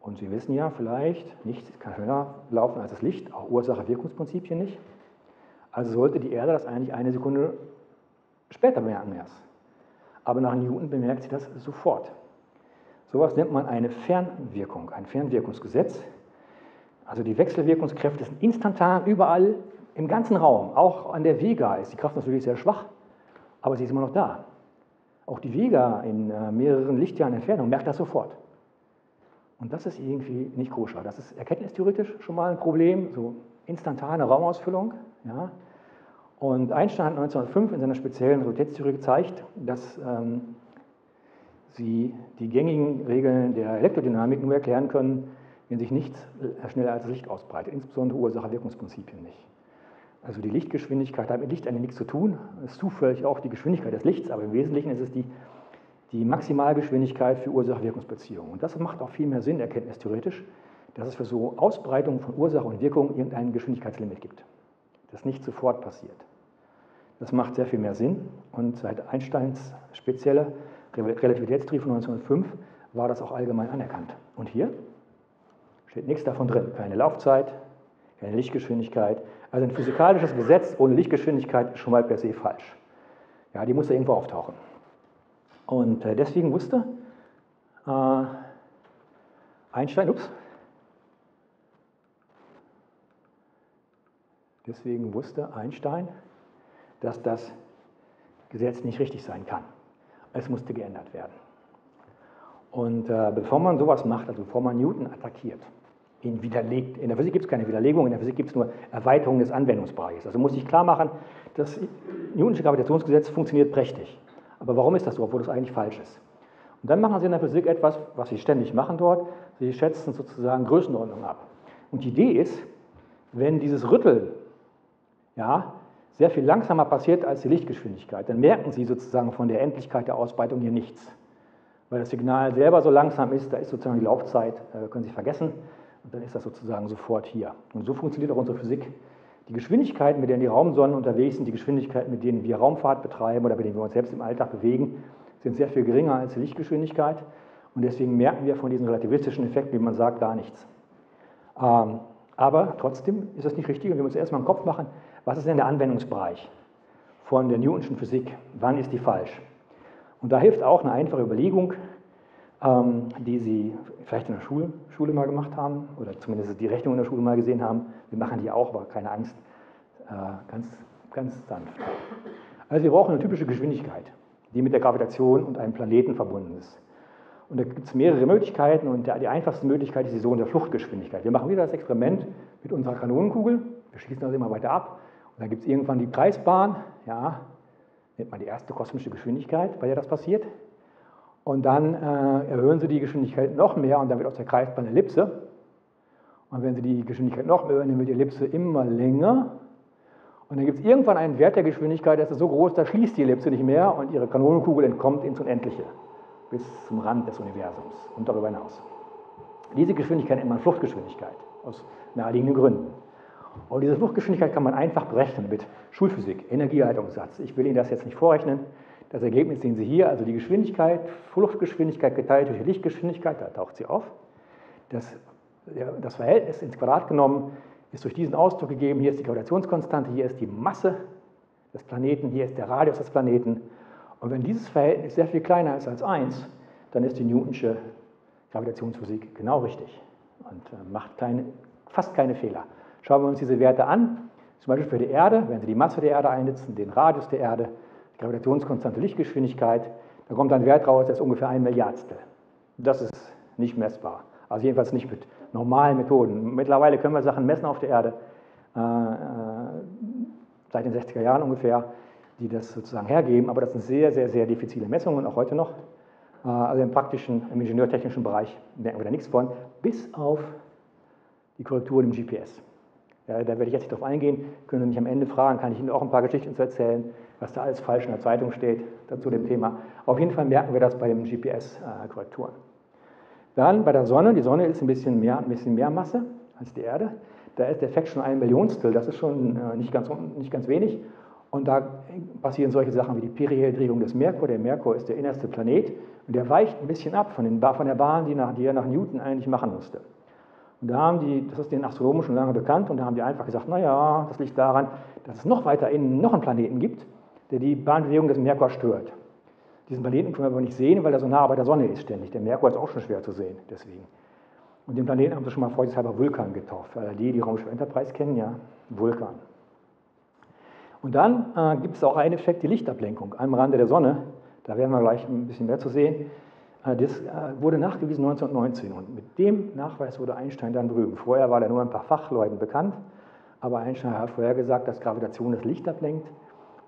Und Sie wissen ja vielleicht, nichts kann schneller laufen als das Licht, auch Ursache-Wirkungsprinzipien nicht. Also sollte die Erde das eigentlich eine Sekunde später merken erst. Aber nach Newton bemerkt sie das sofort. Sowas nennt man eine Fernwirkung, ein Fernwirkungsgesetz. Also die Wechselwirkungskräfte sind instantan überall im ganzen Raum. Auch an der Vega ist die Kraft natürlich sehr schwach, aber sie ist immer noch da. Auch die Vega in äh, mehreren Lichtjahren Entfernung merkt das sofort. Und das ist irgendwie nicht koscher. Das ist erkenntnistheoretisch schon mal ein Problem, so instantane Raumausfüllung. Ja. Und Einstein hat 1905 in seiner speziellen Relativitätstheorie gezeigt, dass ähm, sie die gängigen Regeln der Elektrodynamik nur erklären können, wenn sich nichts schneller als Licht ausbreitet, insbesondere Ursache-Wirkungsprinzipien nicht. Also die Lichtgeschwindigkeit hat mit Licht eigentlich nichts zu tun. Ist zufällig auch die Geschwindigkeit des Lichts, aber im Wesentlichen ist es die, die Maximalgeschwindigkeit für Ursache-Wirkungsbeziehungen. Und das macht auch viel mehr Sinn, erkenntnistheoretisch, dass es für so Ausbreitung von Ursache und Wirkung irgendein Geschwindigkeitslimit gibt. Das nicht sofort passiert. Das macht sehr viel mehr Sinn und seit Einsteins spezielle Relativitätstheorie von 1905 war das auch allgemein anerkannt. Und hier steht nichts davon drin. Keine Laufzeit, keine Lichtgeschwindigkeit. Also ein physikalisches Gesetz ohne Lichtgeschwindigkeit ist schon mal per se falsch. Ja, die muss da irgendwo auftauchen. Und äh, deswegen wusste äh, Einstein, ups, deswegen wusste Einstein, dass das Gesetz nicht richtig sein kann. Es musste geändert werden. Und äh, bevor man sowas macht, also bevor man Newton attackiert, ihn widerlegt, in der Physik gibt es keine Widerlegung, in der Physik gibt es nur Erweiterung des Anwendungsbereichs. Also muss ich klar machen, das Newtonsche Gravitationsgesetz funktioniert prächtig. Aber warum ist das so, obwohl das eigentlich falsch ist? Und dann machen sie in der Physik etwas, was sie ständig machen dort. Sie schätzen sozusagen Größenordnung ab. Und die Idee ist, wenn dieses Rütteln ja, sehr viel langsamer passiert als die Lichtgeschwindigkeit, dann merken Sie sozusagen von der Endlichkeit der Ausbreitung hier nichts. Weil das Signal selber so langsam ist, da ist sozusagen die Laufzeit, äh, können Sie vergessen, und dann ist das sozusagen sofort hier. Und so funktioniert auch unsere Physik. Die Geschwindigkeiten, mit denen die Raumsonnen unterwegs sind, die Geschwindigkeiten, mit denen wir Raumfahrt betreiben oder mit denen wir uns selbst im Alltag bewegen, sind sehr viel geringer als die Lichtgeschwindigkeit. Und deswegen merken wir von diesen relativistischen Effekten, wie man sagt, gar nichts. Ähm, aber trotzdem ist das nicht richtig und wir müssen erstmal im Kopf machen, was ist denn der Anwendungsbereich von der Newtonschen Physik? Wann ist die falsch? Und da hilft auch eine einfache Überlegung, ähm, die Sie vielleicht in der Schule, Schule mal gemacht haben oder zumindest die Rechnung in der Schule mal gesehen haben. Wir machen die auch, aber keine Angst, äh, ganz, ganz sanft. Also wir brauchen eine typische Geschwindigkeit, die mit der Gravitation und einem Planeten verbunden ist. Und da gibt es mehrere Möglichkeiten und die einfachste Möglichkeit ist die sogenannte Fluchtgeschwindigkeit. Wir machen wieder das Experiment mit unserer Kanonenkugel, wir schießen das immer weiter ab und dann gibt es irgendwann die Kreisbahn, ja, nennt man die erste kosmische Geschwindigkeit, bei der das passiert. Und dann äh, erhöhen Sie die Geschwindigkeit noch mehr und dann wird aus der Kreisbahn Ellipse. Und wenn Sie die Geschwindigkeit noch mehr erhöhen, dann wird die Ellipse immer länger. Und dann gibt es irgendwann einen Wert der Geschwindigkeit, der ist so groß, da schließt die Ellipse nicht mehr und Ihre Kanonenkugel entkommt ins Unendliche bis zum Rand des Universums und darüber hinaus. Diese Geschwindigkeit nennt man Fluchtgeschwindigkeit, aus naheliegenden Gründen. Und diese Fluchtgeschwindigkeit kann man einfach berechnen mit Schulphysik, Energiehaltungssatz. Ich will Ihnen das jetzt nicht vorrechnen. Das Ergebnis sehen Sie hier, also die Geschwindigkeit, Fluchtgeschwindigkeit geteilt durch die Lichtgeschwindigkeit, da taucht sie auf. Das, das Verhältnis ins Quadrat genommen ist durch diesen Ausdruck gegeben. Hier ist die Gravitationskonstante, hier ist die Masse des Planeten, hier ist der Radius des Planeten und wenn dieses Verhältnis sehr viel kleiner ist als 1, dann ist die Newtonsche Gravitationsphysik genau richtig und äh, macht keine, fast keine Fehler. Schauen wir uns diese Werte an, zum Beispiel für die Erde, wenn Sie die Masse der Erde einsetzen, den Radius der Erde, die Gravitationskonstante Lichtgeschwindigkeit, da kommt ein Wert raus, der ist ungefähr ein Milliardstel. Das ist nicht messbar. Also jedenfalls nicht mit normalen Methoden. Mittlerweile können wir Sachen messen auf der Erde, äh, äh seit den 60er Jahren ungefähr, die das sozusagen hergeben, aber das sind sehr, sehr, sehr diffizile Messungen, auch heute noch. Äh, also im praktischen, im ingenieurtechnischen Bereich merken wir da nichts von, bis auf die Korrekturen im GPS. Ja, da werde ich jetzt nicht drauf eingehen, können Sie mich am Ende fragen, kann ich Ihnen auch ein paar Geschichten zu erzählen, was da alles falsch in der Zeitung steht zu dem Thema. Auf jeden Fall merken wir das bei den GPS-Korrekturen. Dann bei der Sonne, die Sonne ist ein bisschen mehr, ein bisschen mehr Masse als die Erde. Da ist der Effekt schon ein Millionstel, das ist schon äh, nicht ganz, nicht ganz wenig. Und da passieren solche Sachen wie die Periheldrehung des Merkur. Der Merkur ist der innerste Planet und der weicht ein bisschen ab von, den, von der Bahn, die, nach, die er nach Newton eigentlich machen musste. Und da haben die, das ist den Astronomen schon lange bekannt, und da haben die einfach gesagt, naja, das liegt daran, dass es noch weiter innen noch einen Planeten gibt, der die Bahnbewegung des Merkur stört. Diesen Planeten können wir aber nicht sehen, weil er so nah bei der Sonne ist ständig. Der Merkur ist auch schon schwer zu sehen, deswegen. Und den Planeten haben sie schon mal vorsichtshalber Vulkan getauft. Für die, die Raumschiff Enterprise kennen, ja, Vulkan. Und dann äh, gibt es auch einen Effekt, die Lichtablenkung am Rande der Sonne. Da werden wir gleich ein bisschen mehr zu sehen. Äh, das äh, wurde nachgewiesen 1919 und mit dem Nachweis wurde Einstein dann berühmt. Vorher war er nur ein paar Fachleuten bekannt, aber Einstein hat vorher gesagt, dass Gravitation das Licht ablenkt.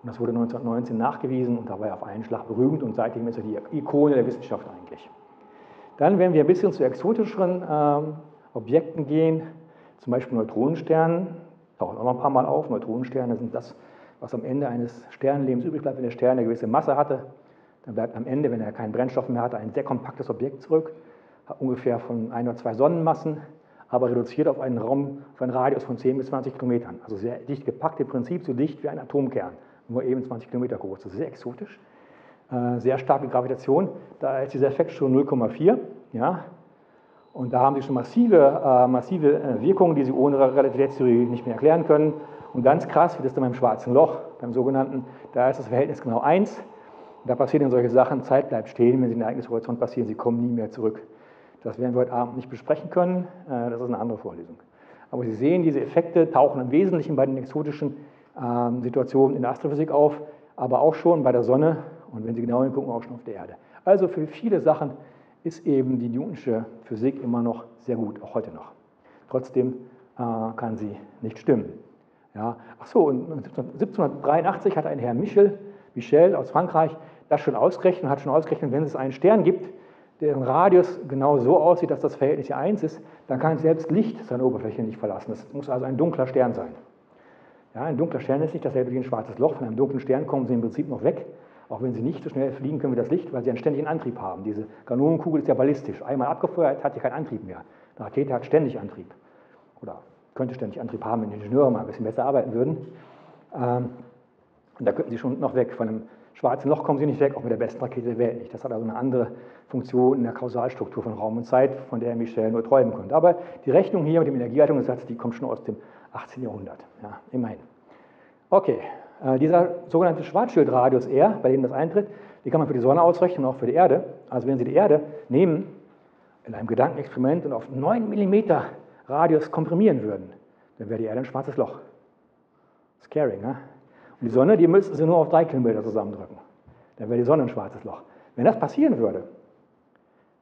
Und das wurde 1919 nachgewiesen und da war er auf einen Schlag berühmt und seitdem ist er die Ikone der Wissenschaft eigentlich. Dann werden wir ein bisschen zu exotischeren ähm, Objekten gehen, zum Beispiel Neutronensternen, tauchen auch noch ein paar Mal auf. Neutronensterne sind das, was am Ende eines Sternenlebens übrig bleibt, wenn der Stern eine gewisse Masse hatte. Dann bleibt am Ende, wenn er keinen Brennstoff mehr hat, ein sehr kompaktes Objekt zurück, hat ungefähr von ein oder zwei Sonnenmassen, aber reduziert auf einen Raum, auf einen Radius von 10 bis 20 Kilometern. Also sehr dicht gepackt, im Prinzip so dicht wie ein Atomkern, nur eben 20 Kilometer groß. Das ist sehr exotisch. Äh, sehr starke Gravitation. Da ist dieser Effekt schon 0,4. Ja? Und da haben sie schon massive, äh, massive äh, Wirkungen, die sie ohne Relativitätstheorie nicht mehr erklären können. Und ganz krass, wie das dann beim schwarzen Loch, beim sogenannten, da ist das Verhältnis genau 1. Und da passieren solche Sachen, Zeit bleibt stehen, wenn sie in den Ereignishorizont passieren, sie kommen nie mehr zurück. Das werden wir heute Abend nicht besprechen können, äh, das ist eine andere Vorlesung. Aber Sie sehen, diese Effekte tauchen im Wesentlichen bei den exotischen ähm, Situationen in der Astrophysik auf, aber auch schon bei der Sonne und wenn Sie genau hingucken, auch schon auf der Erde. Also für viele Sachen ist eben die Newtonsche Physik immer noch sehr gut, auch heute noch. Trotzdem äh, kann sie nicht stimmen. Ja. Ach so, und 1783 hat ein Herr Michel, Michel aus Frankreich das schon ausgerechnet und hat schon ausgerechnet, wenn es einen Stern gibt, deren Radius genau so aussieht, dass das Verhältnis hier 1 ist, dann kann selbst Licht seine Oberfläche nicht verlassen. Das muss also ein dunkler Stern sein. Ja, ein dunkler Stern ist nicht dasselbe wie ein schwarzes Loch. Von einem dunklen Stern kommen sie im Prinzip noch weg. Auch wenn sie nicht so schnell fliegen können wie das Licht, weil sie einen ständigen Antrieb haben. Diese Kanonenkugel ist ja ballistisch. Einmal abgefeuert, hat sie keinen Antrieb mehr. Eine Rakete hat ständig Antrieb. Oder könnte ständig Antrieb haben, wenn die Ingenieure mal ein bisschen besser arbeiten würden. Ähm, und da könnten sie schon noch weg. Von einem schwarzen Loch kommen sie nicht weg, auch mit der besten Rakete der Welt nicht. Das hat also eine andere Funktion in der Kausalstruktur von Raum und Zeit, von der Michel nur träumen konnte. Aber die Rechnung hier mit dem Energiehaltungssatz, die kommt schon aus dem 18. Jahrhundert. Ja, immerhin. Okay, äh, dieser sogenannte Schwarzschildradius R, bei dem das eintritt, die kann man für die Sonne ausrechnen und auch für die Erde. Also wenn Sie die Erde nehmen, in einem Gedankenexperiment und auf 9 mm Radius komprimieren würden, dann wäre die Erde ein schwarzes Loch. Scary, ne? Und die Sonne, die müssten Sie nur auf 3 Kilometer zusammendrücken. Dann wäre die Sonne ein schwarzes Loch. Wenn das passieren würde,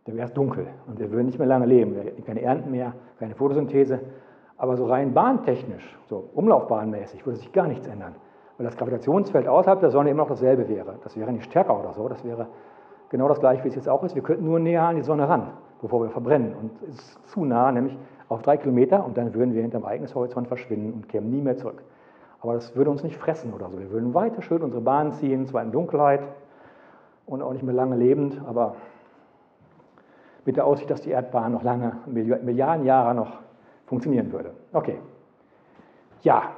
dann wäre es dunkel und wir würden nicht mehr lange leben. Wir hätten keine Ernten mehr, keine Photosynthese. Aber so rein bahntechnisch, so umlaufbahnmäßig, würde sich gar nichts ändern weil das Gravitationsfeld außerhalb der Sonne immer noch dasselbe wäre. Das wäre nicht stärker oder so, das wäre genau das gleiche, wie es jetzt auch ist. Wir könnten nur näher an die Sonne ran, bevor wir verbrennen. Und es ist zu nah, nämlich auf drei Kilometer, und dann würden wir hinterm Ereignishorizont verschwinden und kämen nie mehr zurück. Aber das würde uns nicht fressen oder so. Wir würden weiter schön unsere Bahn ziehen, zwar in Dunkelheit und auch nicht mehr lange lebend, aber mit der Aussicht, dass die Erdbahn noch lange, Milliarden Jahre noch funktionieren würde. Okay. Ja,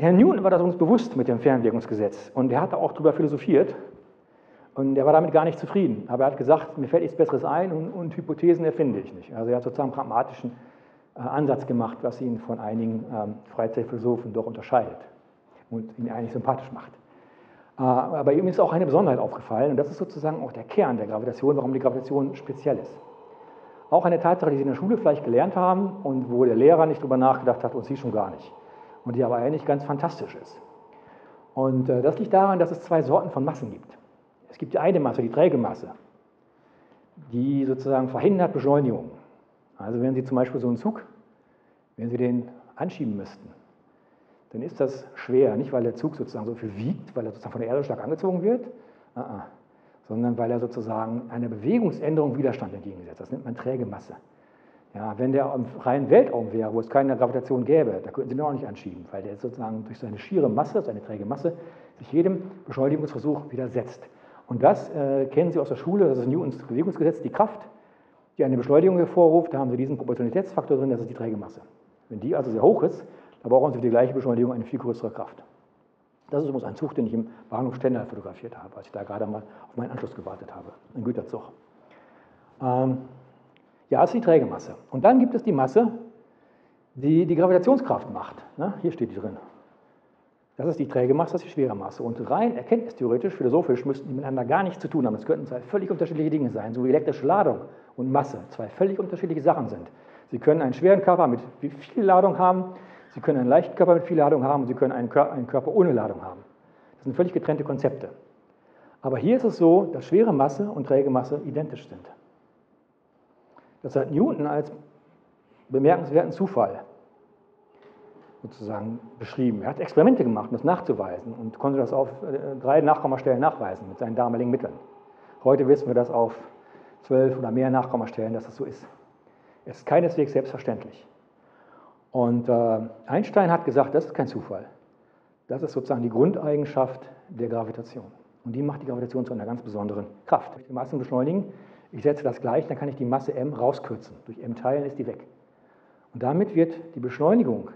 Herr Newton war das uns bewusst mit dem Fernwirkungsgesetz und er hatte auch darüber philosophiert und er war damit gar nicht zufrieden. Aber er hat gesagt, mir fällt nichts Besseres ein und, und Hypothesen erfinde ich nicht. Also er hat sozusagen einen pragmatischen äh, Ansatz gemacht, was ihn von einigen ähm, Freizeitphilosophen doch unterscheidet und ihn eigentlich sympathisch macht. Äh, aber ihm ist auch eine Besonderheit aufgefallen und das ist sozusagen auch der Kern der Gravitation, warum die Gravitation speziell ist. Auch eine Tatsache, die Sie in der Schule vielleicht gelernt haben und wo der Lehrer nicht darüber nachgedacht hat und Sie schon gar nicht und die aber eigentlich ganz fantastisch ist. Und äh, das liegt daran, dass es zwei Sorten von Massen gibt. Es gibt die eine Masse, die träge Masse. die sozusagen verhindert Beschleunigung. Also wenn Sie zum Beispiel so einen Zug, wenn Sie den anschieben müssten, dann ist das schwer. Nicht, weil der Zug sozusagen so viel wiegt, weil er sozusagen von der Erde stark angezogen wird, uh -uh. sondern weil er sozusagen einer Bewegungsänderung Widerstand entgegensetzt. Das nennt man träge Masse. Ja, wenn der im freien Weltraum wäre, wo es keine Gravitation gäbe, da könnten Sie ihn auch nicht anschieben, weil der sozusagen durch seine schiere Masse, seine träge Masse, sich jedem Beschleunigungsversuch widersetzt. Und das äh, kennen Sie aus der Schule, das ist Newtons Bewegungsgesetz, die Kraft, die eine Beschleunigung hervorruft, da haben Sie diesen Proportionalitätsfaktor drin, das ist die träge Masse. Wenn die also sehr hoch ist, da brauchen Sie für die gleiche Beschleunigung eine viel größere Kraft. Das ist übrigens ein Zug, den ich im Bahnhof Stendal fotografiert habe, als ich da gerade mal auf meinen Anschluss gewartet habe, ein Güterzug. Ähm, ja, das ist die träge Masse. Und dann gibt es die Masse, die die Gravitationskraft macht. Ne? Hier steht die drin. Das ist die träge Masse, das ist die schwere Masse. Und rein erkenntnistheoretisch, philosophisch müssten die miteinander gar nichts zu tun haben. Das könnten zwei völlig unterschiedliche Dinge sein, so wie elektrische Ladung und Masse zwei völlig unterschiedliche Sachen sind. Sie können einen schweren Körper mit viel Ladung haben, Sie können einen leichten Körper mit viel Ladung haben, Sie können einen Körper ohne Ladung haben. Das sind völlig getrennte Konzepte. Aber hier ist es so, dass schwere Masse und träge Masse identisch sind. Das hat Newton als bemerkenswerten Zufall sozusagen beschrieben. Er hat Experimente gemacht, um das nachzuweisen und konnte das auf äh, drei Nachkommastellen nachweisen mit seinen damaligen Mitteln. Heute wissen wir das auf zwölf oder mehr Nachkommastellen, dass das so ist. Es ist keineswegs selbstverständlich. Und äh, Einstein hat gesagt, das ist kein Zufall. Das ist sozusagen die Grundeigenschaft der Gravitation. Und die macht die Gravitation zu einer ganz besonderen Kraft. Durch die Massen beschleunigen, ich setze das gleich, dann kann ich die Masse m rauskürzen. Durch m teilen ist die weg. Und damit wird die Beschleunigung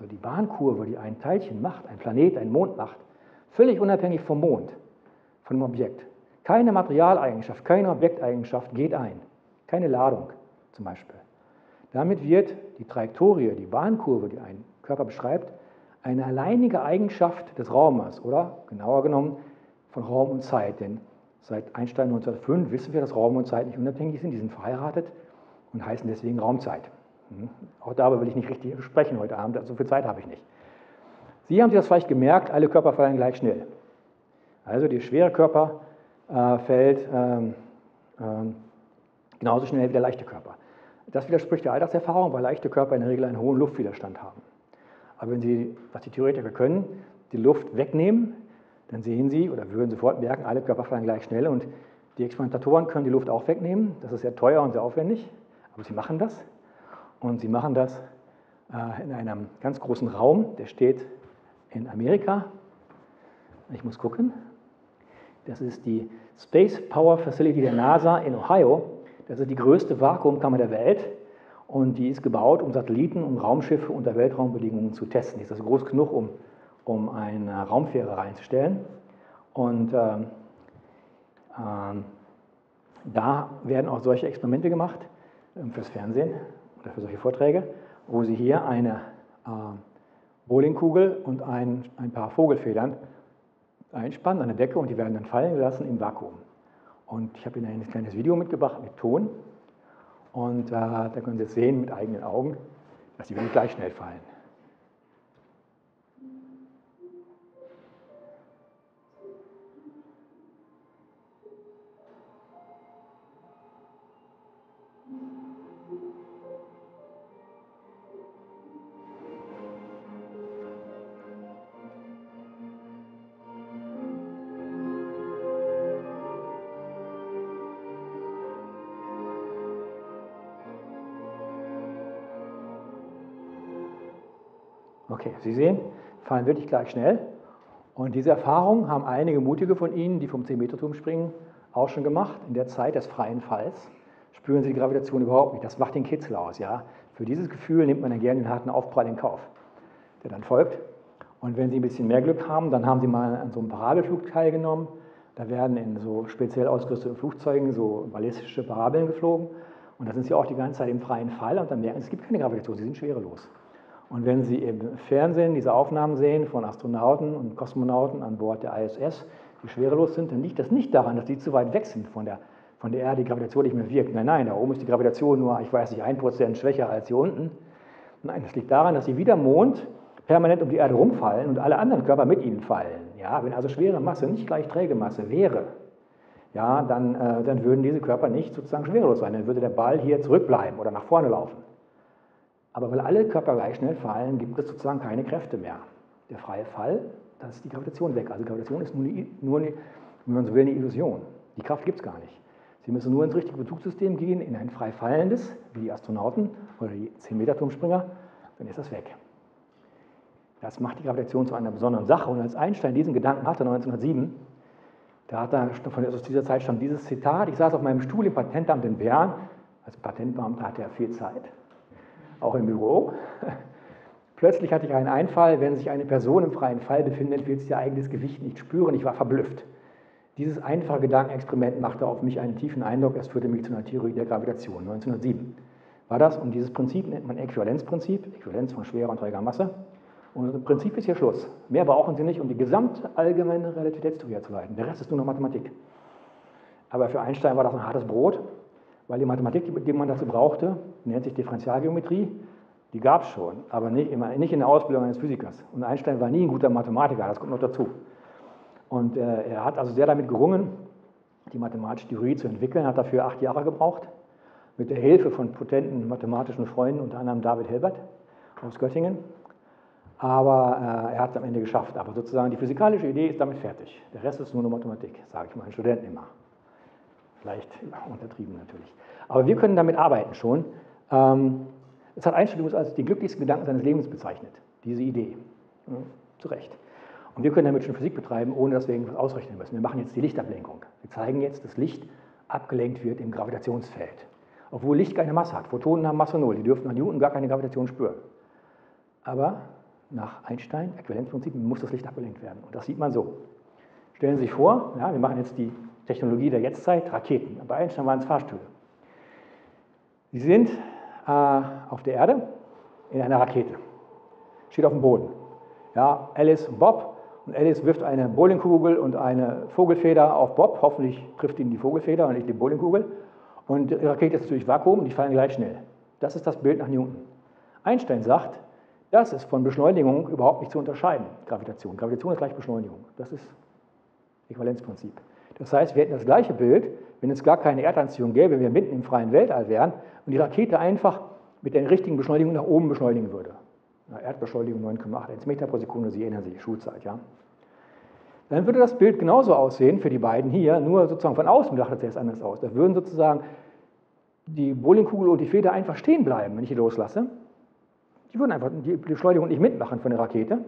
also die Bahnkurve, die ein Teilchen macht, ein Planet, ein Mond macht, völlig unabhängig vom Mond, von dem Objekt. Keine Materialeigenschaft, keine Objekteigenschaft geht ein. Keine Ladung zum Beispiel. Damit wird die Trajektorie, die Bahnkurve, die ein Körper beschreibt, eine alleinige Eigenschaft des Raumes oder genauer genommen von Raum und Zeit. Denn seit Einstein 1905 wissen wir, dass Raum und Zeit nicht unabhängig sind, die sind verheiratet und heißen deswegen Raumzeit. Hm? Auch darüber will ich nicht richtig sprechen heute Abend, so viel Zeit habe ich nicht. Sie haben sich das vielleicht gemerkt, alle Körper fallen gleich schnell. Also der schwere Körper äh, fällt ähm, ähm, genauso schnell wie der leichte Körper. Das widerspricht der Alltagserfahrung, weil leichte Körper in der Regel einen hohen Luftwiderstand haben. Aber wenn Sie, was die Theoretiker können, die Luft wegnehmen, dann sehen Sie oder würden sofort merken, alle Körper fallen gleich schnell und die Experimentatoren können die Luft auch wegnehmen. Das ist sehr teuer und sehr aufwendig, aber sie machen das. Und sie machen das äh, in einem ganz großen Raum, der steht in Amerika. Ich muss gucken. Das ist die Space Power Facility der NASA in Ohio. Das ist die größte Vakuumkammer der Welt und die ist gebaut, um Satelliten und Raumschiffe unter Weltraumbedingungen zu testen. Die ist also groß genug, um, um eine Raumfähre reinzustellen. Und äh, äh, da werden auch solche Experimente gemacht äh, fürs Fernsehen oder für solche Vorträge, wo Sie hier eine äh, Bowlingkugel und ein, ein paar Vogelfedern einspannen an der Decke und die werden dann fallen gelassen im Vakuum. Und ich habe Ihnen ein kleines Video mitgebracht mit Ton und äh, da können Sie jetzt sehen mit eigenen Augen, dass die wirklich gleich schnell fallen. Okay, Sie sehen, fallen wirklich gleich schnell. Und diese Erfahrung haben einige Mutige von Ihnen, die vom 10-Meter-Turm springen, auch schon gemacht. In der Zeit des freien Falls spüren Sie die Gravitation überhaupt nicht. Das macht den Kitzel aus. Ja? Für dieses Gefühl nimmt man dann gerne den harten Aufprall in Kauf, der dann folgt. Und wenn Sie ein bisschen mehr Glück haben, dann haben Sie mal an so einem Parabelflug teilgenommen. Da werden in so speziell ausgerüsteten Flugzeugen so ballistische Parabeln geflogen. Und da sind Sie auch die ganze Zeit im freien Fall und dann merken Sie, es gibt keine Gravitation, Sie sind schwerelos. Und wenn Sie im Fernsehen diese Aufnahmen sehen von Astronauten und Kosmonauten an Bord der ISS, die schwerelos sind, dann liegt das nicht daran, dass die zu weit weg sind von der, von der Erde, die Gravitation nicht mehr wirkt. Nein, nein, da oben ist die Gravitation nur, ich weiß nicht, ein Prozent schwächer als hier unten. Nein, das liegt daran, dass sie wie der Mond permanent um die Erde rumfallen und alle anderen Körper mit ihnen fallen. Ja, wenn also schwere Masse nicht gleich träge Masse wäre, ja, dann, äh, dann würden diese Körper nicht sozusagen schwerelos sein. Dann würde der Ball hier zurückbleiben oder nach vorne laufen. Aber weil alle Körper gleich schnell fallen, gibt es sozusagen keine Kräfte mehr. Der freie Fall, da ist die Gravitation weg. Also Gravitation ist nur, eine, nur eine, wenn man so will, eine Illusion. Die Kraft gibt es gar nicht. Sie müssen nur ins richtige Bezugssystem gehen, in ein frei fallendes, wie die Astronauten oder die 10-Meter-Turmspringer, dann ist das weg. Das macht die Gravitation zu einer besonderen Sache. Und als Einstein diesen Gedanken hatte, 1907, da hat er, von aus dieser Zeit schon dieses Zitat, ich saß auf meinem Stuhl im Patentamt in Bern, als Patentbeamter hatte er viel Zeit, auch im Büro. Plötzlich hatte ich einen Einfall, wenn sich eine Person im freien Fall befindet, wird sie ihr eigenes Gewicht nicht spüren. Ich war verblüfft. Dieses einfache Gedankenexperiment machte auf mich einen tiefen Eindruck. Es führte mich zu einer Theorie der Gravitation. 1907 war das. Und dieses Prinzip nennt man Äquivalenzprinzip, Äquivalenz von schwerer und träger Masse. Und das Prinzip ist hier Schluss. Mehr brauchen Sie nicht, um die gesamte allgemeine Relativitätstheorie herzuleiten. Der Rest ist nur noch Mathematik. Aber für Einstein war das ein hartes Brot, weil die Mathematik, die man dazu brauchte, nennt sich Differentialgeometrie, die gab es schon, aber nicht, immer, nicht in der Ausbildung eines Physikers. Und Einstein war nie ein guter Mathematiker, das kommt noch dazu. Und äh, er hat also sehr damit gerungen, die mathematische Theorie zu entwickeln, hat dafür acht Jahre gebraucht, mit der Hilfe von potenten mathematischen Freunden, unter anderem David Hilbert aus Göttingen. Aber äh, er hat es am Ende geschafft. Aber sozusagen die physikalische Idee ist damit fertig. Der Rest ist nur eine Mathematik, sage ich meinen Studenten immer. Vielleicht untertrieben natürlich. Aber wir können damit arbeiten schon. Ähm, es hat Einstein als die glücklichsten Gedanken seines Lebens bezeichnet, diese Idee. Ja, zu Recht. Und wir können damit schon Physik betreiben, ohne dass wir irgendwas ausrechnen müssen. Wir machen jetzt die Lichtablenkung. Wir zeigen jetzt, dass Licht abgelenkt wird im Gravitationsfeld. Obwohl Licht keine Masse hat. Photonen haben Masse null. Die dürfen nach Newton gar keine Gravitation spüren. Aber nach Einstein, Äquivalenzprinzip, muss das Licht abgelenkt werden. Und das sieht man so. Stellen Sie sich vor, ja, wir machen jetzt die Technologie der Jetztzeit, Raketen. Bei Einstein waren es Fahrstühle. Sie sind auf der Erde in einer Rakete. Steht auf dem Boden. Ja, Alice und Bob. Und Alice wirft eine Bowlingkugel und eine Vogelfeder auf Bob. Hoffentlich trifft ihn die Vogelfeder und nicht die Bowlingkugel. Und die Rakete ist natürlich Vakuum und die fallen gleich schnell. Das ist das Bild nach Newton. Einstein sagt, das ist von Beschleunigung überhaupt nicht zu unterscheiden, Gravitation. Gravitation ist gleich Beschleunigung. Das ist Äquivalenzprinzip. Das heißt, wir hätten das gleiche Bild, wenn es gar keine Erdanziehung gäbe, wenn wir mitten im freien Weltall wären und die Rakete einfach mit der richtigen Beschleunigung nach oben beschleunigen würde. Erdbeschleunigung 9,81 Meter pro Sekunde, Sie erinnern sich, Schulzeit, ja. Dann würde das Bild genauso aussehen für die beiden hier, nur sozusagen von außen betrachtet sähe es anders aus. Da würden sozusagen die Bowlingkugel und die Feder einfach stehen bleiben, wenn ich die loslasse. Die würden einfach die Beschleunigung nicht mitmachen von der Rakete.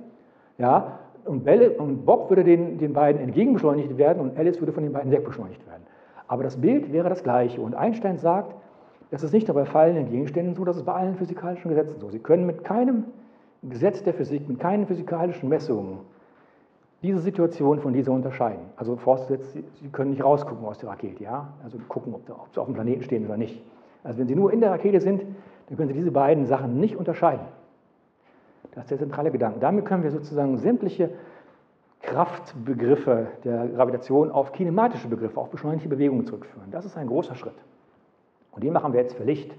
Ja, und, Belle, und Bob würde den, den beiden entgegenbeschleunigt werden und Alice würde von den beiden wegbeschleunigt werden. Aber das Bild wäre das gleiche. Und Einstein sagt, das ist nicht nur bei fallenden Gegenständen so, das ist bei allen physikalischen Gesetzen so. Sie können mit keinem Gesetz der Physik, mit keinen physikalischen Messungen diese Situation von dieser unterscheiden. Also vorausgesetzt, Sie können nicht rausgucken aus der Rakete, ja? also gucken, ob, ob Sie auf dem Planeten stehen oder nicht. Also wenn Sie nur in der Rakete sind, dann können Sie diese beiden Sachen nicht unterscheiden. Das ist der zentrale Gedanke. Damit können wir sozusagen sämtliche Kraftbegriffe der Gravitation auf kinematische Begriffe, auf beschleunigte Bewegungen zurückführen. Das ist ein großer Schritt. Und den machen wir jetzt für Licht.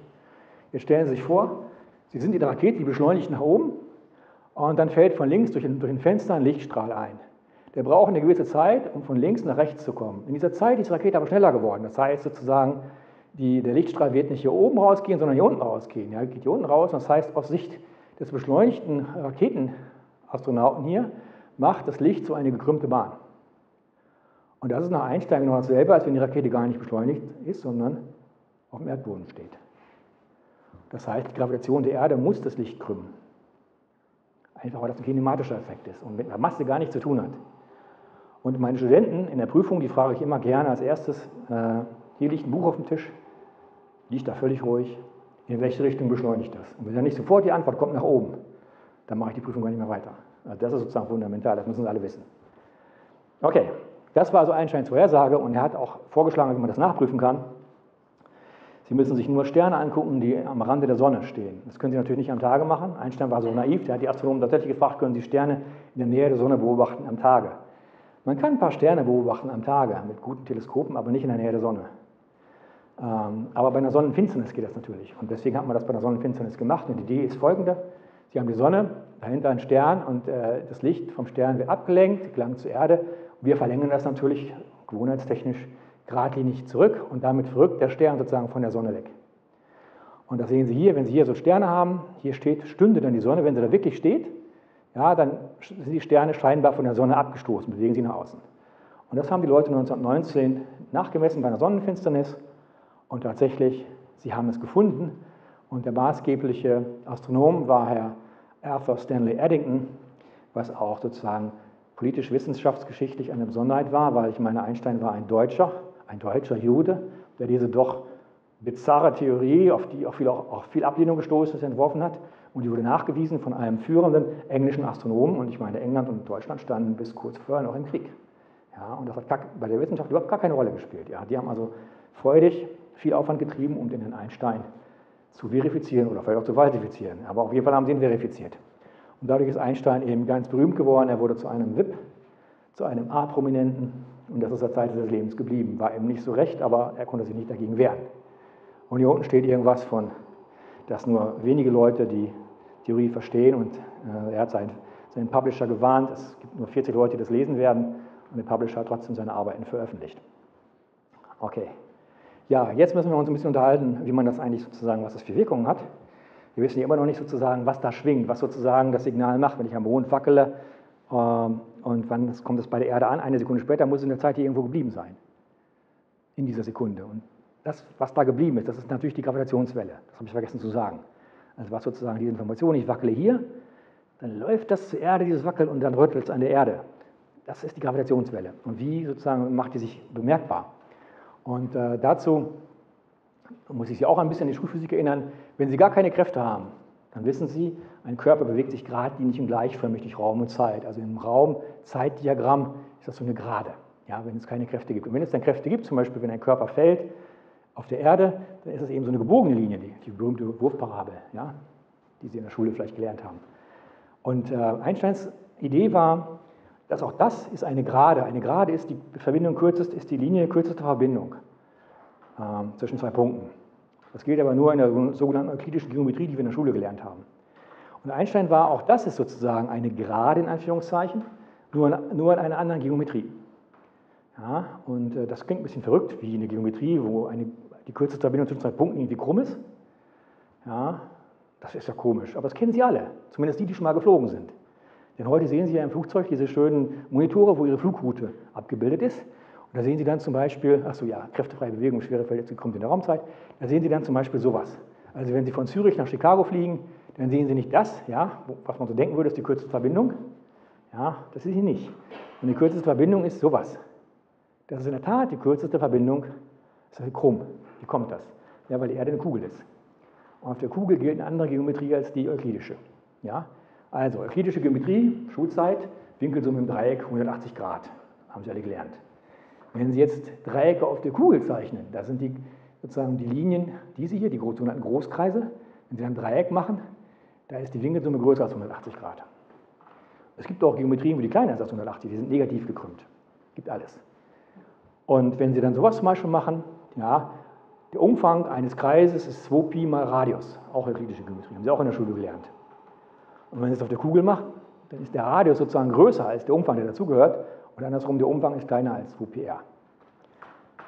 Jetzt stellen Sie sich vor, Sie sind in der Rakete, die beschleunigt nach oben und dann fällt von links durch ein, durch ein Fenster ein Lichtstrahl ein. Der braucht eine gewisse Zeit, um von links nach rechts zu kommen. In dieser Zeit ist die Rakete aber schneller geworden. Das heißt sozusagen, die, der Lichtstrahl wird nicht hier oben rausgehen, sondern hier unten rausgehen. Ja, geht hier unten raus. Das heißt, aus Sicht des beschleunigten Raketenastronauten hier macht das Licht so eine gekrümmte Bahn. Und das ist nach Einstein genau dasselbe, als wenn die Rakete gar nicht beschleunigt ist, sondern auf dem Erdboden steht. Das heißt, die Gravitation der Erde muss das Licht krümmen. Einfach weil das ein kinematischer Effekt ist und mit der Masse gar nichts zu tun hat. Und meine Studenten in der Prüfung, die frage ich immer gerne als erstes, äh, hier liegt ein Buch auf dem Tisch, liegt da völlig ruhig, in welche Richtung beschleunigt das? Und wenn dann nicht sofort die Antwort kommt nach oben, dann mache ich die Prüfung gar nicht mehr weiter. Also das ist sozusagen fundamental, das müssen Sie alle wissen. Okay, das war also Einsteins Vorhersage und er hat auch vorgeschlagen, wie man das nachprüfen kann. Sie müssen sich nur Sterne angucken, die am Rande der Sonne stehen. Das können Sie natürlich nicht am Tage machen. Einstein war so naiv, der hat die Astronomen tatsächlich gefragt, können Sie Sterne in der Nähe der Sonne beobachten am Tage? Man kann ein paar Sterne beobachten am Tage mit guten Teleskopen, aber nicht in der Nähe der Sonne. Ähm, aber bei einer Sonnenfinsternis geht das natürlich. Und deswegen hat man das bei einer Sonnenfinsternis gemacht. Und die Idee ist folgende. Sie haben die Sonne, dahinter ein Stern und äh, das Licht vom Stern wird abgelenkt, gelangt zur Erde. Wir verlängern das natürlich gewohnheitstechnisch geradlinig zurück und damit rückt der Stern sozusagen von der Sonne weg. Und das sehen Sie hier, wenn Sie hier so Sterne haben, hier steht, stünde dann die Sonne, wenn sie da wirklich steht, ja, dann sind die Sterne scheinbar von der Sonne abgestoßen, bewegen sie nach außen. Und das haben die Leute 1919 nachgemessen bei einer Sonnenfinsternis und tatsächlich, sie haben es gefunden. Und der maßgebliche Astronom war Herr Arthur Stanley Eddington, was auch sozusagen politisch-wissenschaftsgeschichtlich eine Besonderheit war, weil ich meine, Einstein war ein Deutscher, ein deutscher Jude, der diese doch bizarre Theorie, auf die auch viel, auch viel Ablehnung gestoßen ist, entworfen hat. Und die wurde nachgewiesen von einem führenden englischen Astronomen. Und ich meine, England und Deutschland standen bis kurz vorher noch im Krieg. Ja, und das hat bei der Wissenschaft überhaupt gar keine Rolle gespielt. Ja, die haben also freudig viel Aufwand getrieben, um den Einstein zu verifizieren oder vielleicht auch zu falsifizieren. Aber auf jeden Fall haben sie ihn verifiziert. Und dadurch ist Einstein eben ganz berühmt geworden. Er wurde zu einem VIP, zu einem A-Prominenten. Und das ist der Zeit seines Lebens geblieben. War ihm nicht so recht, aber er konnte sich nicht dagegen wehren. Und hier unten steht irgendwas von, dass nur wenige Leute die Theorie verstehen. Und äh, er hat seinen, seinen Publisher gewarnt, es gibt nur 40 Leute, die das lesen werden. Und der Publisher hat trotzdem seine Arbeiten veröffentlicht. Okay. Ja, jetzt müssen wir uns ein bisschen unterhalten, wie man das eigentlich sozusagen, was das für Wirkungen hat. Wir wissen ja immer noch nicht sozusagen, was da schwingt, was sozusagen das Signal macht, wenn ich am Mond wackele ähm, und wann kommt es bei der Erde an. Eine Sekunde später muss es in der Zeit hier irgendwo geblieben sein. In dieser Sekunde. Und das, was da geblieben ist, das ist natürlich die Gravitationswelle. Das habe ich vergessen zu sagen. Also was sozusagen diese Information, ich wackele hier, dann läuft das zur Erde, dieses Wackeln, und dann rüttelt es an der Erde. Das ist die Gravitationswelle. Und wie sozusagen macht die sich bemerkbar? Und äh, dazu muss ich Sie auch ein bisschen an die Schulphysik erinnern. Wenn Sie gar keine Kräfte haben, dann wissen Sie, ein Körper bewegt sich geradlinig und gleichförmig durch Raum und Zeit. Also im Raum-Zeitdiagramm ist das so eine Gerade, ja, wenn es keine Kräfte gibt. Und wenn es dann Kräfte gibt, zum Beispiel wenn ein Körper fällt auf der Erde, dann ist es eben so eine gebogene Linie, die, die berühmte Wurfparabel, ja, die Sie in der Schule vielleicht gelernt haben. Und äh, Einsteins Idee war, dass auch das ist eine Gerade. Eine Gerade ist die Verbindung kürzest, ist die Linie kürzeste Verbindung äh, zwischen zwei Punkten. Das gilt aber nur in der sogenannten euklidischen Geometrie, die wir in der Schule gelernt haben. Und Einstein war, auch das ist sozusagen eine Gerade in Anführungszeichen, nur in, nur in einer anderen Geometrie. Ja, und äh, das klingt ein bisschen verrückt, wie eine Geometrie, wo eine, die kürzeste Verbindung zwischen zwei Punkten irgendwie krumm ist. Ja, das ist ja komisch, aber das kennen Sie alle, zumindest die, die schon mal geflogen sind. Denn heute sehen Sie ja im Flugzeug diese schönen Monitore, wo Ihre Flugroute abgebildet ist. Und da sehen Sie dann zum Beispiel, achso ja, kräftefreie Bewegung, Schwerefeld, jetzt kommt in der Raumzeit, da sehen Sie dann zum Beispiel sowas. Also wenn Sie von Zürich nach Chicago fliegen, dann sehen Sie nicht das, ja, was man so denken würde, ist die kürzeste Verbindung. Ja, das ist hier nicht. Und die kürzeste Verbindung ist sowas. Das ist in der Tat die kürzeste Verbindung, das ist krumm. Wie kommt das? Ja, weil die Erde eine Kugel ist. Und auf der Kugel gilt eine andere Geometrie als die euklidische. Ja? Also euklidische Geometrie, Schulzeit, Winkelsumme im Dreieck 180 Grad, haben Sie alle gelernt. Wenn Sie jetzt Dreiecke auf der Kugel zeichnen, da sind die, sozusagen die Linien, diese hier, die sogenannten Großkreise, wenn Sie ein Dreieck machen, da ist die Winkelsumme größer als 180 Grad. Es gibt auch Geometrien, wo die kleiner ist als 180, die sind negativ gekrümmt. Gibt alles. Und wenn Sie dann sowas zum Beispiel machen, ja, der Umfang eines Kreises ist 2 Pi mal Radius, auch euklidische Geometrie, haben Sie auch in der Schule gelernt. Und wenn Sie es auf der Kugel macht, dann ist der Radius sozusagen größer als der Umfang, der dazugehört. Und andersrum, der Umfang ist kleiner als 2πr.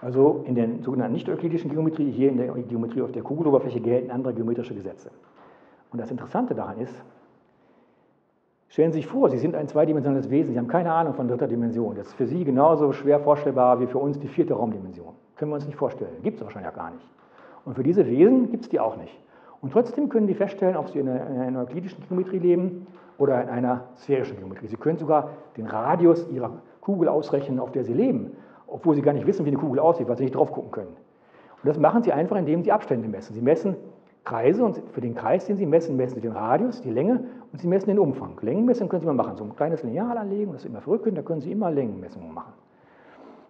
Also in der sogenannten nicht-euklidischen Geometrie, hier in der Geometrie auf der Kugeloberfläche gelten andere geometrische Gesetze. Und das Interessante daran ist, stellen Sie sich vor, Sie sind ein zweidimensionales Wesen, Sie haben keine Ahnung von dritter Dimension. Das ist für Sie genauso schwer vorstellbar wie für uns die vierte Raumdimension. Können wir uns nicht vorstellen. Gibt es wahrscheinlich gar nicht. Und für diese Wesen gibt es die auch nicht. Und trotzdem können die feststellen, ob sie in einer euklidischen Geometrie leben oder in einer sphärischen Geometrie. Sie können sogar den Radius ihrer Kugel ausrechnen, auf der sie leben, obwohl sie gar nicht wissen, wie eine Kugel aussieht, weil sie nicht drauf gucken können. Und das machen sie einfach, indem sie Abstände messen. Sie messen Kreise und für den Kreis, den sie messen, messen sie den Radius, die Länge und sie messen den Umfang. Längenmessungen können sie mal machen. So ein kleines Lineal anlegen, das sie immer verrückt da können sie immer Längenmessungen machen.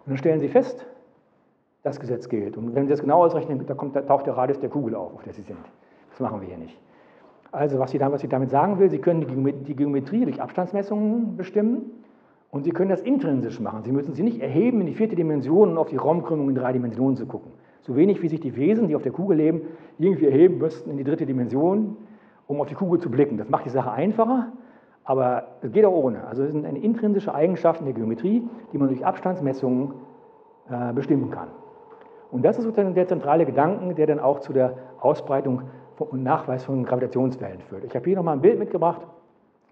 Und dann stellen sie fest, das Gesetz gilt. Und wenn sie das genau ausrechnen, da, kommt, da taucht der Radius der Kugel auf, auf der sie sind. Das machen wir hier nicht. Also was sie, damit sagen will, Sie können die Geometrie durch Abstandsmessungen bestimmen und Sie können das intrinsisch machen. Sie müssen sie nicht erheben in die vierte Dimension und auf die Raumkrümmung in drei Dimensionen zu gucken. So wenig wie sich die Wesen, die auf der Kugel leben, irgendwie erheben müssten in die dritte Dimension, um auf die Kugel zu blicken. Das macht die Sache einfacher, aber es geht auch ohne. Also es sind eine intrinsische Eigenschaft in der Geometrie, die man durch Abstandsmessungen äh, bestimmen kann. Und das ist sozusagen der zentrale Gedanke, der dann auch zu der Ausbreitung und Nachweis von Gravitationswellen führt. Ich habe hier nochmal ein Bild mitgebracht.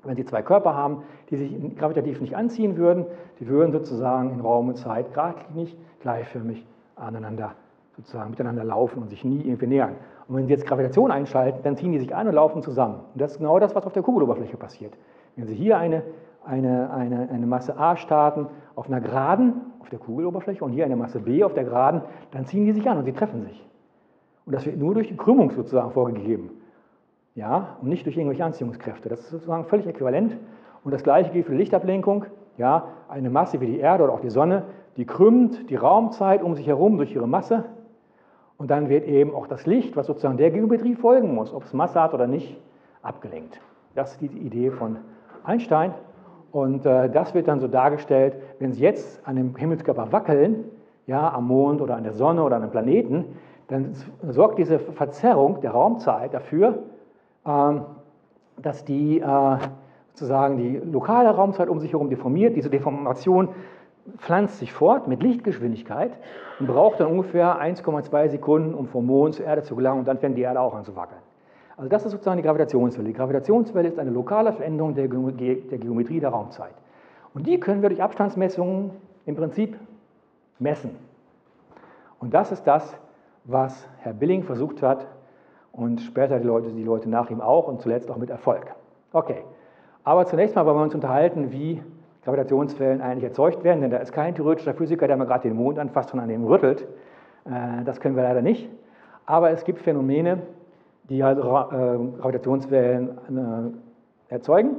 Wenn Sie zwei Körper haben, die sich gravitativ nicht anziehen würden, die würden sozusagen in Raum und Zeit geradlinig, gleichförmig aneinander sozusagen miteinander laufen und sich nie irgendwie nähern. Und wenn Sie jetzt Gravitation einschalten, dann ziehen die sich an und laufen zusammen. Und das ist genau das, was auf der Kugeloberfläche passiert. Wenn Sie hier eine, eine, eine, eine Masse A starten auf einer Geraden auf der Kugeloberfläche und hier eine Masse B auf der Geraden, dann ziehen die sich an und sie treffen sich. Und das wird nur durch die Krümmung sozusagen vorgegeben. Ja, und nicht durch irgendwelche Anziehungskräfte. Das ist sozusagen völlig äquivalent. Und das gleiche gilt für die Lichtablenkung. Ja, eine Masse wie die Erde oder auch die Sonne, die krümmt die Raumzeit um sich herum durch ihre Masse. Und dann wird eben auch das Licht, was sozusagen der Geometrie folgen muss, ob es Masse hat oder nicht, abgelenkt. Das ist die Idee von Einstein. Und äh, das wird dann so dargestellt, wenn Sie jetzt an dem Himmelskörper wackeln, ja, am Mond oder an der Sonne oder an einem Planeten, dann sorgt diese Verzerrung der Raumzeit dafür, ähm, dass die äh, sozusagen die lokale Raumzeit um sich herum deformiert. Diese Deformation pflanzt sich fort mit Lichtgeschwindigkeit und braucht dann ungefähr 1,2 Sekunden, um vom Mond zur Erde zu gelangen und dann fängt die Erde auch an zu wackeln. Also das ist sozusagen die Gravitationswelle. Die Gravitationswelle ist eine lokale Veränderung der, der Geometrie der Raumzeit. Und die können wir durch Abstandsmessungen im Prinzip messen. Und das ist das, was Herr Billing versucht hat und später die Leute, die Leute nach ihm auch und zuletzt auch mit Erfolg. Okay, aber zunächst mal wollen wir uns unterhalten, wie Gravitationswellen eigentlich erzeugt werden, denn da ist kein theoretischer Physiker, der mal gerade den Mond anfasst und an dem rüttelt. Äh, das können wir leider nicht. Aber es gibt Phänomene, die halt Gravitationswellen äh, erzeugen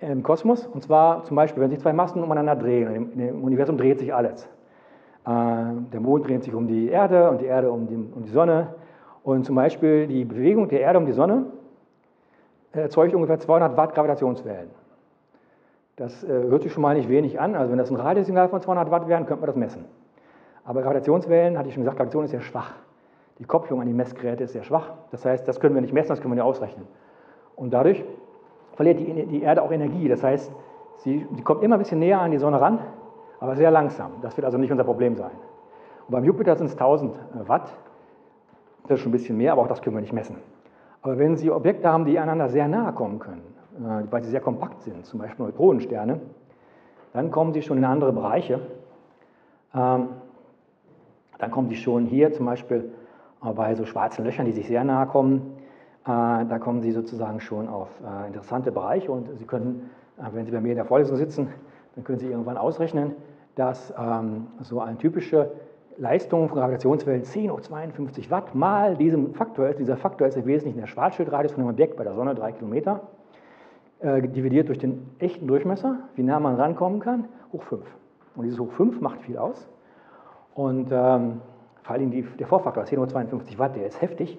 im Kosmos. Und zwar zum Beispiel, wenn sich zwei Massen umeinander drehen. Im Universum dreht sich alles. Äh, der Mond dreht sich um die Erde und die Erde um die, um die Sonne. Und zum Beispiel die Bewegung der Erde um die Sonne erzeugt ungefähr 200 Watt Gravitationswellen. Das äh, hört sich schon mal nicht wenig an. Also wenn das ein Radiosignal von 200 Watt wäre, könnte man das messen. Aber Gravitationswellen, hatte ich schon gesagt, Gravitation ist sehr schwach. Die Kopplung an die Messgeräte ist sehr schwach. Das heißt, das können wir nicht messen, das können wir nicht ausrechnen. Und dadurch verliert die, die Erde auch Energie. Das heißt, sie, sie kommt immer ein bisschen näher an die Sonne ran, aber sehr langsam. Das wird also nicht unser Problem sein. Und beim Jupiter sind es 1000 Watt. Das ist schon ein bisschen mehr, aber auch das können wir nicht messen. Aber wenn Sie Objekte haben, die einander sehr nahe kommen können, äh, weil sie sehr kompakt sind, zum Beispiel Neutronensterne, dann kommen Sie schon in andere Bereiche. Ähm, dann kommen Sie schon hier zum Beispiel bei so schwarzen Löchern, die sich sehr nahe kommen, äh, da kommen Sie sozusagen schon auf äh, interessante Bereiche und Sie können, wenn Sie bei mir in der Vorlesung sitzen, dann können Sie irgendwann ausrechnen, dass ähm, so eine typische Leistung von Gravitationswellen 10 hoch 52 Watt mal diesem Faktor ist. Dieser Faktor ist im Wesentlichen der Schwarzschildradius von dem Objekt bei der Sonne, 3 Kilometer, äh, dividiert durch den echten Durchmesser, wie nah man rankommen kann, hoch 5. Und dieses hoch 5 macht viel aus. Und ähm, vor allem die, der Vorfaktor 10 hoch 52 Watt, der ist heftig.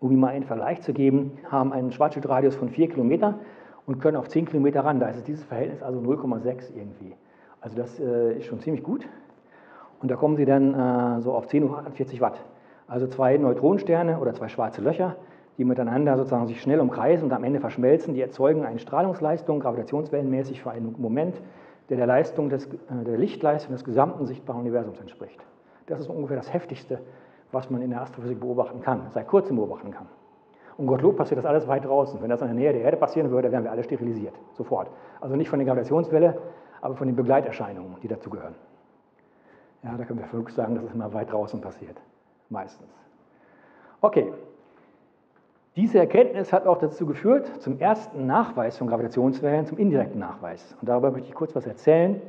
Um ihm mal einen Vergleich zu geben, haben einen Schwarzschildradius von 4 Kilometer und können auf 10 Kilometer ran. Da ist dieses Verhältnis also 0,6 irgendwie. Also das äh, ist schon ziemlich gut. Und da kommen Sie dann äh, so auf 10 hoch 48 Watt. Also zwei Neutronensterne oder zwei schwarze Löcher, die miteinander sozusagen sich schnell umkreisen und am Ende verschmelzen, die erzeugen eine Strahlungsleistung, gravitationswellenmäßig für einen Moment, der der Leistung des, äh, der Lichtleistung des gesamten sichtbaren Universums entspricht. Das ist ungefähr das Heftigste, was man in der Astrophysik beobachten kann, seit kurzem beobachten kann. Und Gottlob passiert das alles weit draußen. Wenn das in der Nähe der Erde passieren würde, wären wir alle sterilisiert, sofort. Also nicht von der Gravitationswelle, aber von den Begleiterscheinungen, die dazugehören. Ja, da können wir verrückt sagen, dass es immer weit draußen passiert. Meistens. Okay. Diese Erkenntnis hat auch dazu geführt, zum ersten Nachweis von Gravitationswellen, zum indirekten Nachweis. Und darüber möchte ich kurz was erzählen.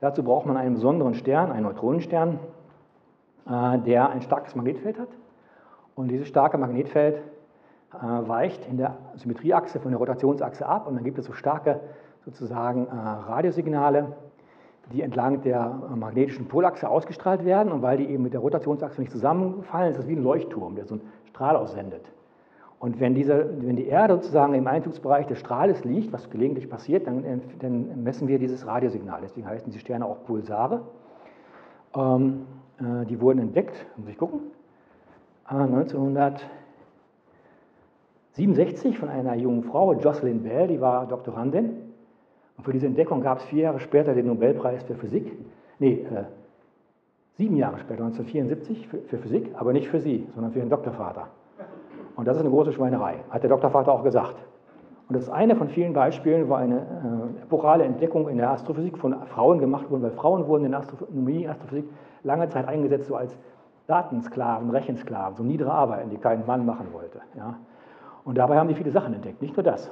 Dazu braucht man einen besonderen Stern, einen Neutronenstern, äh, der ein starkes Magnetfeld hat. Und dieses starke Magnetfeld äh, weicht in der Symmetrieachse von der Rotationsachse ab und dann gibt es so starke sozusagen äh, Radiosignale, die entlang der magnetischen Polachse ausgestrahlt werden. Und weil die eben mit der Rotationsachse nicht zusammenfallen, ist das wie ein Leuchtturm, der so einen Strahl aussendet. Und wenn, dieser, wenn die Erde sozusagen im Einzugsbereich des Strahles liegt, was gelegentlich passiert, dann, dann messen wir dieses Radiosignal. Deswegen heißen diese Sterne auch Pulsare. Ähm, äh, die wurden entdeckt, muss ich gucken, äh, 1967 von einer jungen Frau, Jocelyn Bell, die war Doktorandin. Und für diese Entdeckung gab es vier Jahre später den Nobelpreis für Physik. Nee, äh, Sieben Jahre später, 1974, für, für Physik, aber nicht für Sie, sondern für Ihren Doktorvater. Und das ist eine große Schweinerei, hat der Doktorvater auch gesagt. Und das ist eine von vielen Beispielen, wo eine äh, epochale Entdeckung in der Astrophysik von Frauen gemacht wurde, weil Frauen wurden in Astronomie, Astrophysik lange Zeit eingesetzt so als Datensklaven, Rechensklaven, so niedere Arbeiten, die kein Mann machen wollte. Ja. Und dabei haben die viele Sachen entdeckt, nicht nur das.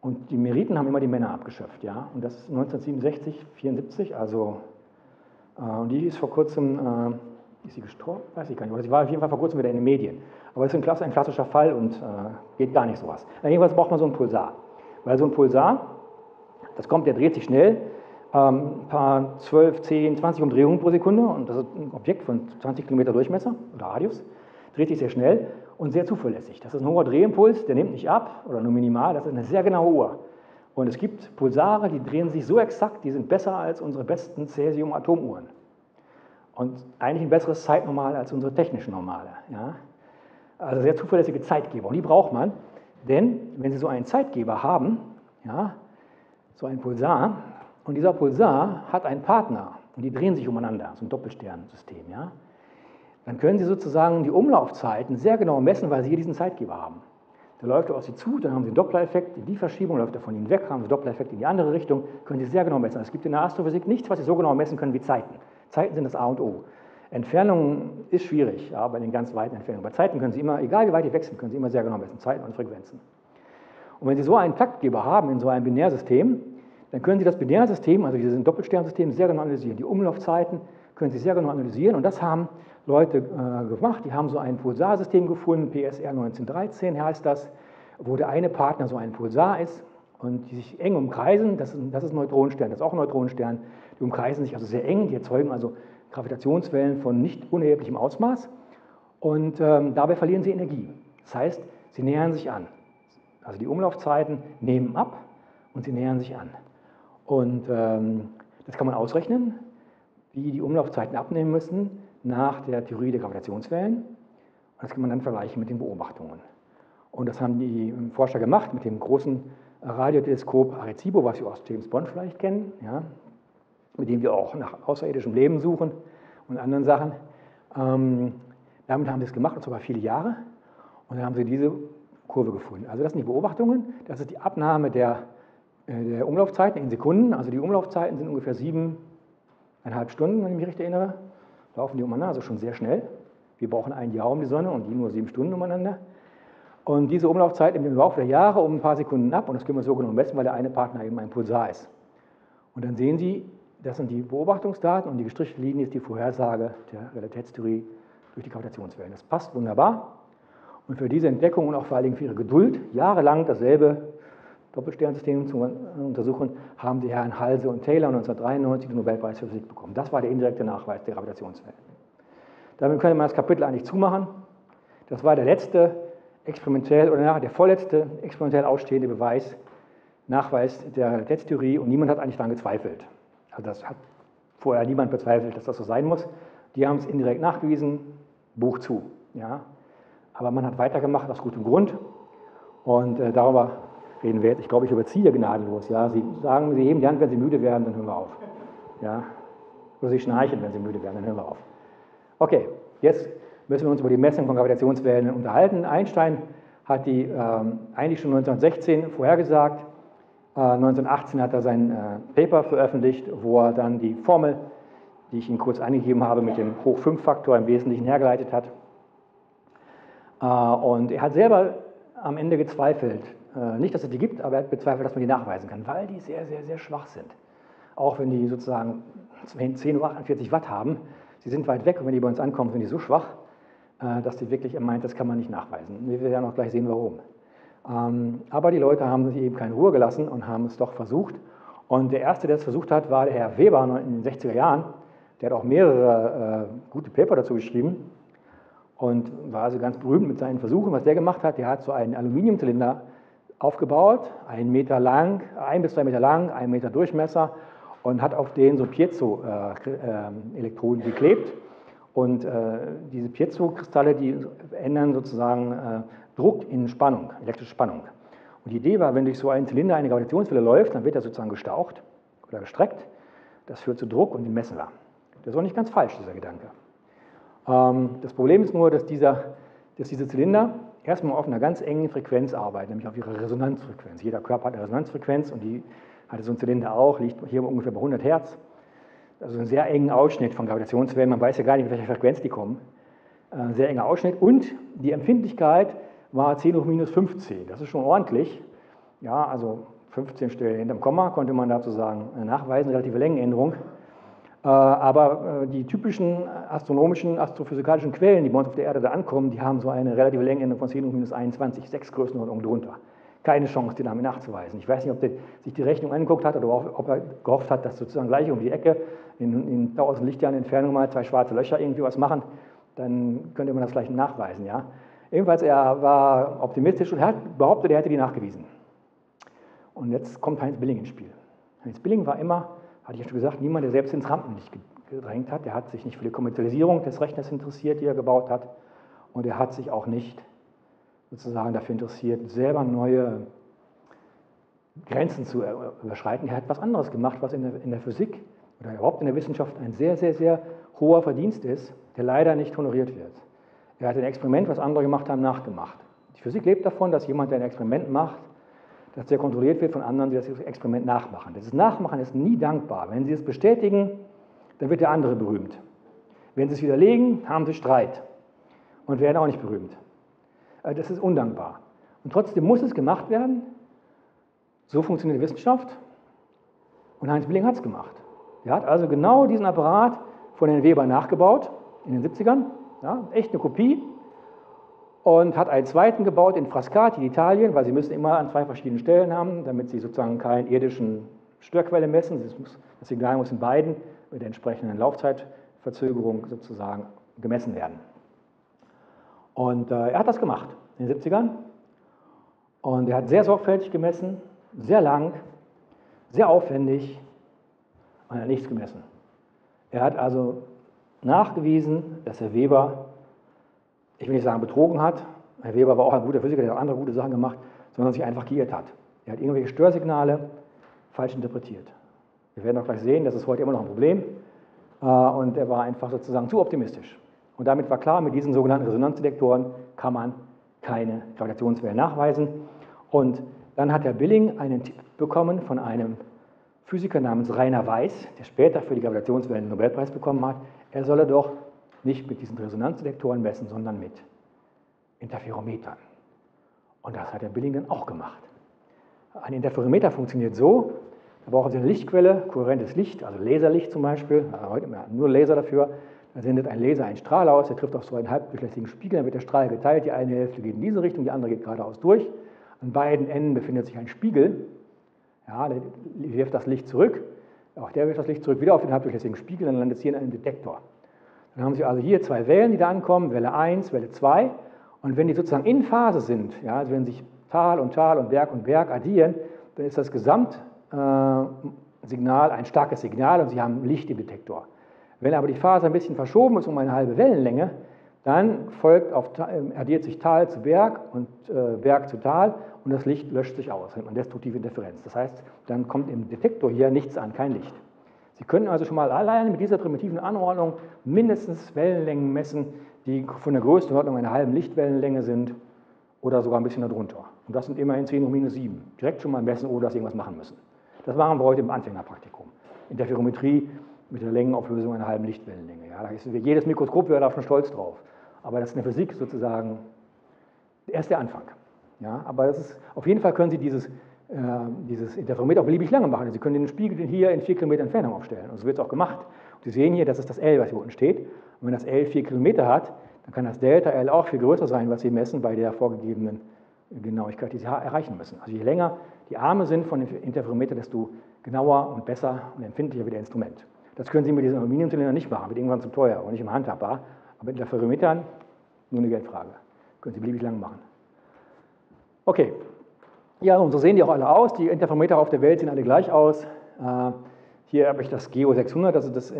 Und die Meriten haben immer die Männer abgeschöpft. Ja. Und das ist 1967, 74, also, äh, und die ist vor kurzem, äh, ist sie gestorben? Weiß ich gar nicht, aber sie war auf jeden Fall vor kurzem wieder in den Medien. Aber das ist ein, ein klassischer Fall und äh, geht gar nicht sowas. Na, jedenfalls braucht man so einen Pulsar. Weil so ein Pulsar, das kommt, der dreht sich schnell, ähm, ein paar 12, 10, 20 Umdrehungen pro Sekunde und das ist ein Objekt von 20 Kilometer Durchmesser oder Radius, dreht sich sehr schnell und sehr zuverlässig. Das ist ein hoher Drehimpuls, der nimmt nicht ab oder nur minimal, das ist eine sehr genaue Uhr. Und es gibt Pulsare, die drehen sich so exakt, die sind besser als unsere besten Cäsium-Atomuhren. Und eigentlich ein besseres Zeitnormal als unsere technischen Normale. Ja? Also sehr zuverlässige Zeitgeber. Und die braucht man, denn wenn Sie so einen Zeitgeber haben, ja, so einen Pulsar, und dieser Pulsar hat einen Partner und die drehen sich umeinander, so ein Doppelsternensystem, ja, dann können Sie sozusagen die Umlaufzeiten sehr genau messen, weil Sie hier diesen Zeitgeber haben. Der läuft auf Sie zu, dann haben Sie einen Dopplereffekt, in die Verschiebung läuft er von Ihnen weg, haben Sie einen Dopplereffekt in die andere Richtung, können Sie sehr genau messen. Es gibt in der Astrophysik nichts, was Sie so genau messen können wie Zeiten. Zeiten sind das A und O. Entfernung ist schwierig, ja, bei den ganz weiten Entfernungen. Bei Zeiten können Sie immer, egal wie weit die wechseln, können Sie immer sehr genau messen, Zeiten und Frequenzen. Und wenn Sie so einen Taktgeber haben in so einem Binärsystem, dann können Sie das Binärsystem, also dieses Doppelsternsystem, sehr genau analysieren. Die Umlaufzeiten können Sie sehr genau analysieren und das haben Leute äh, gemacht. Die haben so ein Pulsarsystem gefunden, PSR 1913 heißt das, wo der eine Partner so ein Pulsar ist und die sich eng umkreisen. Das ist, das ist ein Neutronenstern, das ist auch ein Neutronenstern. Die umkreisen sich also sehr eng, die erzeugen also Gravitationswellen von nicht unerheblichem Ausmaß und ähm, dabei verlieren sie Energie. Das heißt, sie nähern sich an. Also die Umlaufzeiten nehmen ab und sie nähern sich an. Und ähm, das kann man ausrechnen, wie die Umlaufzeiten abnehmen müssen nach der Theorie der Gravitationswellen. Und das kann man dann vergleichen mit den Beobachtungen. Und das haben die Forscher gemacht mit dem großen Radioteleskop Arecibo, was Sie aus James Bond vielleicht kennen, ja, mit dem wir auch nach außerirdischem Leben suchen und anderen Sachen. Ähm, damit haben sie es gemacht, und zwar viele Jahre. Und dann haben sie diese Kurve gefunden. Also das sind die Beobachtungen, das ist die Abnahme der äh, der Umlaufzeiten in Sekunden. Also die Umlaufzeiten sind ungefähr siebeneinhalb Stunden, wenn ich mich richtig erinnere. Laufen die umeinander, also schon sehr schnell. Wir brauchen ein Jahr um die Sonne und die nur sieben Stunden umeinander. Und diese Umlaufzeit im Laufe der Jahre um ein paar Sekunden ab und das können wir so genau messen, weil der eine Partner eben ein Pulsar ist. Und dann sehen Sie, das sind die Beobachtungsdaten und die gestrichelte Linie ist die Vorhersage der Realitätstheorie durch die Gravitationswellen. Das passt wunderbar. Und für diese Entdeckung und auch vor allen Dingen für Ihre Geduld, jahrelang dasselbe Doppelsternsystem zu untersuchen, haben die Herren Halse und Taylor 1993 den Nobelpreis für Physik bekommen. Das war der indirekte Nachweis der Gravitationswellen. Damit können wir das Kapitel eigentlich zumachen. Das war der letzte experimentell oder der vorletzte experimentell ausstehende Beweis, Nachweis der Realitätstheorie und niemand hat eigentlich daran gezweifelt. Also das hat vorher niemand bezweifelt, dass das so sein muss. Die haben es indirekt nachgewiesen, Buch zu. Ja. Aber man hat weitergemacht aus gutem Grund und äh, darüber reden wir jetzt. Ich glaube, ich überziehe gnadenlos. Ja? Sie sagen, Sie heben die Hand, wenn Sie müde werden, dann hören wir auf. Ja? Oder Sie schnarchen, wenn Sie müde werden, dann hören wir auf. Okay, jetzt müssen wir uns über die Messung von Gravitationswellen unterhalten. Einstein hat die ähm, eigentlich schon 1916 vorhergesagt. Äh, 1918 hat er sein äh, Paper veröffentlicht, wo er dann die Formel, die ich Ihnen kurz angegeben habe, mit dem Hoch-5-Faktor im Wesentlichen hergeleitet hat. Äh, und er hat selber am Ende gezweifelt, nicht, dass es die gibt, aber er bezweifelt, dass man die nachweisen kann, weil die sehr, sehr, sehr schwach sind. Auch wenn die sozusagen 10 Uhr 48 Watt haben, sie sind weit weg und wenn die bei uns ankommen, sind die so schwach, äh, dass die wirklich, er meint, das kann man nicht nachweisen. Wir werden auch gleich sehen, warum. Ähm, aber die Leute haben sich eben keine Ruhe gelassen und haben es doch versucht. Und der Erste, der es versucht hat, war der Herr Weber in den 60er Jahren. Der hat auch mehrere äh, gute Paper dazu geschrieben und war also ganz berühmt mit seinen Versuchen. Was der gemacht hat, der hat so einen Aluminiumzylinder aufgebaut, ein Meter lang, ein bis zwei Meter lang, ein Meter Durchmesser und hat auf den so Piezo-Elektroden geklebt. Und äh, diese Piezo-Kristalle, die ändern sozusagen äh, Druck in Spannung, elektrische Spannung. Und die Idee war, wenn durch so einen Zylinder eine Gravitationswelle läuft, dann wird er sozusagen gestaucht oder gestreckt. Das führt zu Druck und den messen wir. Das ist auch nicht ganz falsch, dieser Gedanke. Ähm, das Problem ist nur, dass, dieser, dass diese Zylinder erstmal auf einer ganz engen Frequenz arbeiten, nämlich auf ihrer Resonanzfrequenz. Jeder Körper hat eine Resonanzfrequenz und die hatte so ein Zylinder auch, liegt hier ungefähr bei 100 Hertz. Also einen sehr engen Ausschnitt von Gravitationswellen, man weiß ja gar nicht, mit welcher Frequenz die kommen. Ein äh, sehr enger Ausschnitt und die Empfindlichkeit war 10 hoch minus 15. Das ist schon ordentlich. Ja, also 15 Stellen hinterm Komma konnte man dazu sagen, nachweisen, relative Längenänderung. Äh, aber äh, die typischen astronomischen, astrophysikalischen Quellen, die bei uns auf der Erde da ankommen, die haben so eine relative Längenänderung von 10 hoch minus 21, sechs Größenordnungen drunter. Keine Chance, die damit nachzuweisen. Ich weiß nicht, ob der sich die Rechnung angeguckt hat oder ob er gehofft hat, dass sozusagen gleich um die Ecke in, in 1000 Lichtjahren Entfernung mal zwei schwarze Löcher irgendwie was machen. Dann könnte man das vielleicht nachweisen. Ja? Ebenfalls, er war optimistisch und hat behauptet, er hätte die nachgewiesen. Und jetzt kommt Heinz Billing ins Spiel. Heinz Billing war immer hatte ich ja schon gesagt, niemand, der selbst ins Rampenlicht gedrängt hat. Der hat sich nicht für die Kommerzialisierung des Rechners interessiert, die er gebaut hat. Und er hat sich auch nicht sozusagen dafür interessiert, selber neue Grenzen zu überschreiten. Er hat was anderes gemacht, was in der, in der Physik oder überhaupt in der Wissenschaft ein sehr, sehr, sehr hoher Verdienst ist, der leider nicht honoriert wird. Er hat ein Experiment, was andere gemacht haben, nachgemacht. Die Physik lebt davon, dass jemand, der ein Experiment macht, dass der kontrolliert wird von anderen, die das Experiment nachmachen. Das Nachmachen ist nie dankbar. Wenn Sie es bestätigen, dann wird der andere berühmt. Wenn Sie es widerlegen, haben Sie Streit und werden auch nicht berühmt. Äh, das ist undankbar. Und trotzdem muss es gemacht werden. So funktioniert die Wissenschaft. Und Heinz Billing hat es gemacht. Er hat also genau diesen Apparat von den Weber nachgebaut in den 70ern. Ja, echt eine Kopie und hat einen zweiten gebaut in Frascati, Italien, weil sie müssen immer an zwei verschiedenen Stellen haben, damit sie sozusagen keine irdischen Störquelle messen. Das, Signal muss in beiden mit der entsprechenden Laufzeitverzögerung sozusagen gemessen werden. Und äh, er hat das gemacht in den 70ern. Und er hat sehr sorgfältig gemessen, sehr lang, sehr aufwendig und er hat nichts gemessen. Er hat also nachgewiesen, dass Herr Weber ich will nicht sagen betrogen hat, Herr Weber war auch ein guter Physiker, der hat andere gute Sachen gemacht, sondern sich einfach geirrt hat. Er hat irgendwelche Störsignale falsch interpretiert. Wir werden auch gleich sehen, das ist heute immer noch ein Problem. Äh, und er war einfach sozusagen zu optimistisch. Und damit war klar, mit diesen sogenannten Resonanzdetektoren kann man keine Gravitationswellen nachweisen. Und dann hat Herr Billing einen Tipp bekommen von einem Physiker namens Rainer Weiß, der später für die Gravitationswellen den Nobelpreis bekommen hat. Er solle doch nicht mit diesen Resonanzdetektoren messen, sondern mit Interferometern. Und das hat der Billing dann auch gemacht. Ein Interferometer funktioniert so, da brauchen Sie eine Lichtquelle, kohärentes Licht, also Laserlicht zum Beispiel, heute nur Laser dafür. Da sendet ein Laser einen Strahl aus, der trifft auf so einen halbdurchlässigen Spiegel, dann wird der Strahl geteilt, die eine Hälfte geht in diese Richtung, die andere geht geradeaus durch. An beiden Enden befindet sich ein Spiegel, ja, der wirft das Licht zurück, auch der wirft das Licht zurück wieder auf den halbdurchlässigen Spiegel, dann landet es hier in einem Detektor. Dann haben Sie also hier zwei Wellen, die da ankommen, Welle 1, Welle 2. Und wenn die sozusagen in Phase sind, ja, also wenn sich Tal und Tal und Berg und Berg addieren, dann ist das Gesamtsignal äh, ein starkes Signal und Sie haben Licht im Detektor. Wenn aber die Phase ein bisschen verschoben ist um eine halbe Wellenlänge, dann folgt auf, äh, addiert sich Tal zu Berg und äh, Berg zu Tal und das Licht löscht sich aus, nennt man destruktive Interferenz. Das heißt, dann kommt im Detektor hier nichts an, kein Licht. Sie können also schon mal alleine mit dieser primitiven Anordnung mindestens Wellenlängen messen, die von der Größenordnung einer halben Lichtwellenlänge sind oder sogar ein bisschen darunter. Und das sind immerhin 10 hoch minus 7. Direkt schon mal messen, ohne dass Sie irgendwas machen müssen. Das machen wir heute im Anfängerpraktikum. Interferometrie mit der Längenauflösung einer halben Lichtwellenlänge. Ja, da ist jedes Mikroskop wäre da schon stolz drauf. Aber das ist in der Physik sozusagen erst der Anfang. Ja, aber ist, auf jeden Fall können Sie dieses dieses Interferometer auch beliebig lange machen. Sie können den Spiegel hier in 4 Kilometer Entfernung aufstellen. Und so wird es auch gemacht. Und Sie sehen hier, das ist das L, was hier unten steht. Und wenn das L 4 Kilometer hat, dann kann das Delta L auch viel größer sein, was Sie messen bei der vorgegebenen Genauigkeit, die Sie erreichen müssen. Also je länger die Arme sind von dem Interferometer, desto genauer und besser und empfindlicher wird der Instrument. Das können Sie mit diesen Aluminiumzylindern nicht machen, wird irgendwann zu teuer und nicht immer handhabbar. Aber mit Interferometern nur eine Geldfrage. Können Sie beliebig lang machen. Okay, ja, und so sehen die auch alle aus. Die Interferometer auf der Welt sehen alle gleich aus. Äh, hier habe ich das GEO 600, also das äh,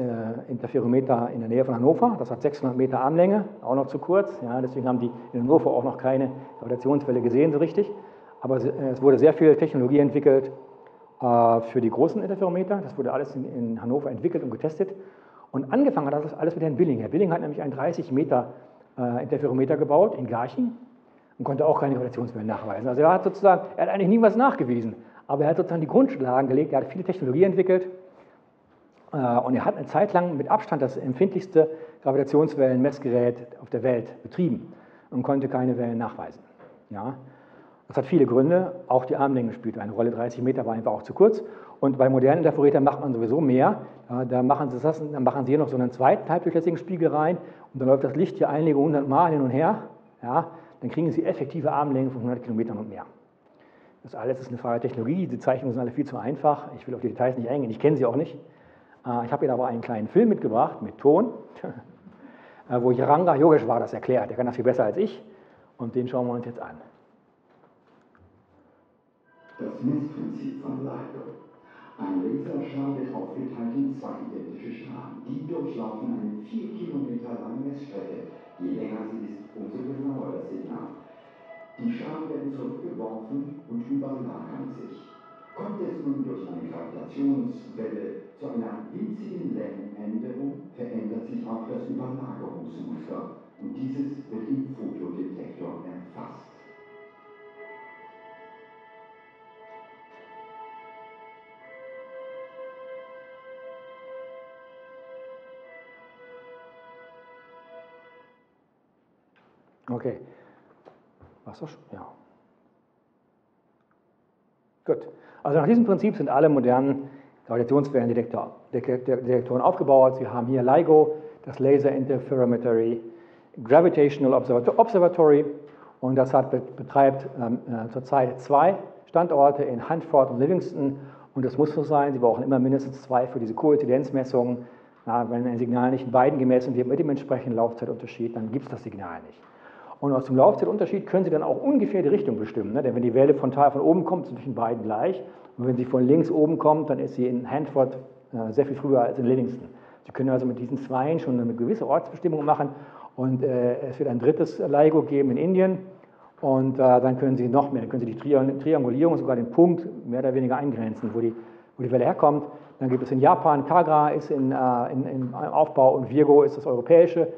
Interferometer in der Nähe von Hannover. Das hat 600 Meter Armlänge, auch noch zu kurz. Ja, deswegen haben die in Hannover auch noch keine Gravitationswelle gesehen so richtig. Aber es wurde sehr viel Technologie entwickelt äh, für die großen Interferometer. Das wurde alles in Hannover entwickelt und getestet. Und angefangen hat das alles mit Herrn Billing. Herr Billing hat nämlich einen 30 Meter äh, Interferometer gebaut in Garching und konnte auch keine Gravitationswellen nachweisen. Also er hat sozusagen, er hat eigentlich nie was nachgewiesen, aber er hat sozusagen die Grundlagen gelegt, er hat viele Technologie entwickelt äh, und er hat eine Zeit lang mit Abstand das empfindlichste Gravitationswellenmessgerät auf der Welt betrieben und konnte keine Wellen nachweisen. Ja? Das hat viele Gründe, auch die Armlänge spielt eine Rolle. 30 Meter war einfach auch zu kurz. Und bei modernen Interferometern macht man sowieso mehr. Da machen sie, das, dann machen sie hier noch so einen zweiten halbdurchlässigen Spiegel rein und dann läuft das Licht hier einige hundert Mal hin und her. Ja? Dann kriegen sie effektive Armlängen von 100 Kilometern und mehr. Das alles ist eine Frage der Technologie. Die Zeichnungen sind alle viel zu einfach. Ich will auf die Details nicht eingehen. Ich kenne sie auch nicht. Äh, ich habe Ihnen aber einen kleinen Film mitgebracht mit Ton, äh, wo Ranga Yogeshwar das erklärt. Der kann das viel besser als ich. Und den schauen wir uns jetzt an. Das Messprinzip von LIGO. Ein Laserstrahl wird aufgeteilt in zwei identische Strahlen. Die durchlaufen eine 4 Kilometer lange Messstrecke. Je länger sie genauer das Signal. Die Strahlen werden zurückgeworfen und überlagern sich. Kommt es nun durch eine Gravitationswelle zu einer winzigen Längenänderung, verändert sich auch das Überlagerungsmuster und dieses wird im Fotodetektor erfasst. Okay. Was das? Ja. Gut. Also nach diesem Prinzip sind alle modernen Gravitationswellendetektoren aufgebaut. Sie haben hier LIGO, das Laser Interferometry Gravitational Observatory und das hat, betreibt ähm, äh, zurzeit zwei Standorte in Hanford und Livingston und das muss so sein. Sie brauchen immer mindestens zwei für diese Koinzidenzmessungen. Wenn ein Signal nicht in beiden gemessen wird mit dem entsprechenden Laufzeitunterschied, dann gibt es das Signal nicht. Und aus dem Laufzeitunterschied können Sie dann auch ungefähr die Richtung bestimmen. Ne? Denn wenn die Welle frontal von oben kommt, sie zwischen beiden gleich. Und wenn sie von links oben kommt, dann ist sie in Hanford äh, sehr viel früher als in Livingston. Sie können also mit diesen Zweien schon eine gewisse Ortsbestimmung machen. Und äh, es wird ein drittes LIGO geben in Indien. Und äh, dann können Sie noch mehr, dann können Sie die Triangulierung, sogar den Punkt mehr oder weniger eingrenzen, wo die, wo die Welle herkommt. Dann gibt es in Japan, Kagra ist in, äh, in, in Aufbau und Virgo ist das europäische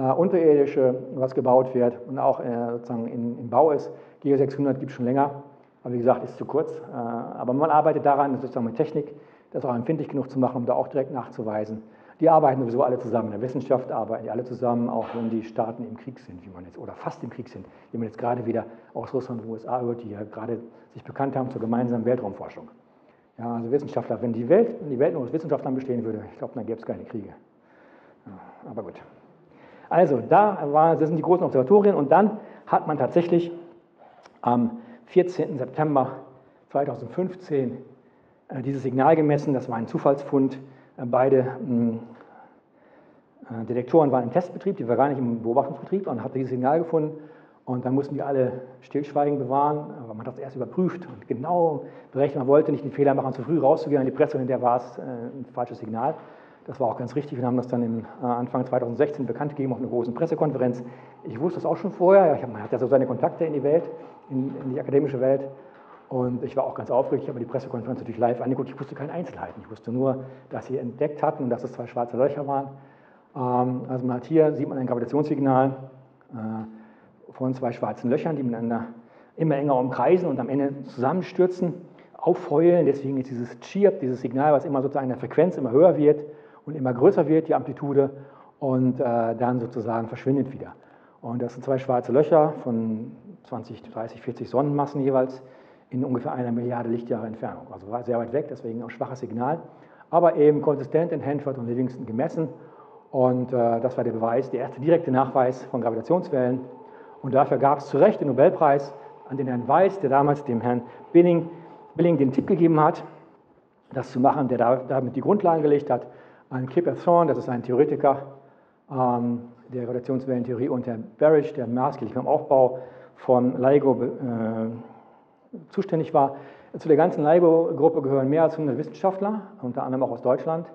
unterirdische, was gebaut wird und auch äh, sozusagen in, im Bau ist. Giga 600 gibt es schon länger, aber wie gesagt, ist zu kurz. Äh, aber man arbeitet daran, sozusagen mit Technik, das auch empfindlich genug zu machen, um da auch direkt nachzuweisen. Die arbeiten sowieso alle zusammen. In der Wissenschaft arbeiten die alle zusammen, auch wenn die Staaten im Krieg sind, wie man jetzt, oder fast im Krieg sind, wie man jetzt gerade wieder aus Russland und USA hört, die ja gerade sich bekannt haben zur gemeinsamen Weltraumforschung. Ja, also Wissenschaftler, wenn die Welt, wenn die Welt nur aus Wissenschaftlern bestehen würde, ich glaube, dann gäbe es keine Kriege. Ja, aber gut. Also, da war, das sind die großen Observatorien und dann hat man tatsächlich am 14. September 2015 äh, dieses Signal gemessen. Das war ein Zufallsfund. Äh, beide hm, äh, Detektoren waren im Testbetrieb, die waren gar nicht im Beobachtungsbetrieb und hat dieses Signal gefunden. Und dann mussten die alle Stillschweigen bewahren, aber man hat das erst überprüft und genau berechnet. Man wollte nicht den Fehler machen, zu früh rauszugehen an die Presse und in der war es ein falsches Signal. Das war auch ganz richtig. Wir haben das dann im äh, Anfang 2016 bekannt gegeben auf einer großen Pressekonferenz. Ich wusste das auch schon vorher. Ich hab, man hat ja so seine Kontakte in die Welt, in, in die akademische Welt. Und ich war auch ganz aufgeregt. Ich habe mir die Pressekonferenz natürlich live angeguckt. Ich wusste keine Einzelheiten. Ich wusste nur, dass sie entdeckt hatten und dass es zwei schwarze Löcher waren. Ähm, also man hat hier, sieht man ein Gravitationssignal äh, von zwei schwarzen Löchern, die miteinander immer enger umkreisen und am Ende zusammenstürzen, aufheulen. Deswegen ist dieses Chirp, dieses Signal, was immer sozusagen in der Frequenz immer höher wird, und immer größer wird, die Amplitude, und äh, dann sozusagen verschwindet wieder. Und das sind zwei schwarze Löcher von 20, 30, 40 Sonnenmassen jeweils in ungefähr einer Milliarde Lichtjahre Entfernung. Also sehr weit weg, deswegen auch schwaches Signal, aber eben konsistent in Hanford und Livingston gemessen. Und äh, das war der Beweis, der erste direkte Nachweis von Gravitationswellen. Und dafür gab es zu Recht den Nobelpreis an den Herrn Weiss, der damals dem Herrn Billing, Billing den Tipp gegeben hat, das zu machen, der damit die Grundlagen gelegt hat an Kipper Thorne, das ist ein Theoretiker ähm, der Rotationswellentheorie, und Herr Barrage, der maßgeblich beim Aufbau von LIGO äh, zuständig war. Zu der ganzen LIGO-Gruppe gehören mehr als 100 Wissenschaftler, unter anderem auch aus Deutschland.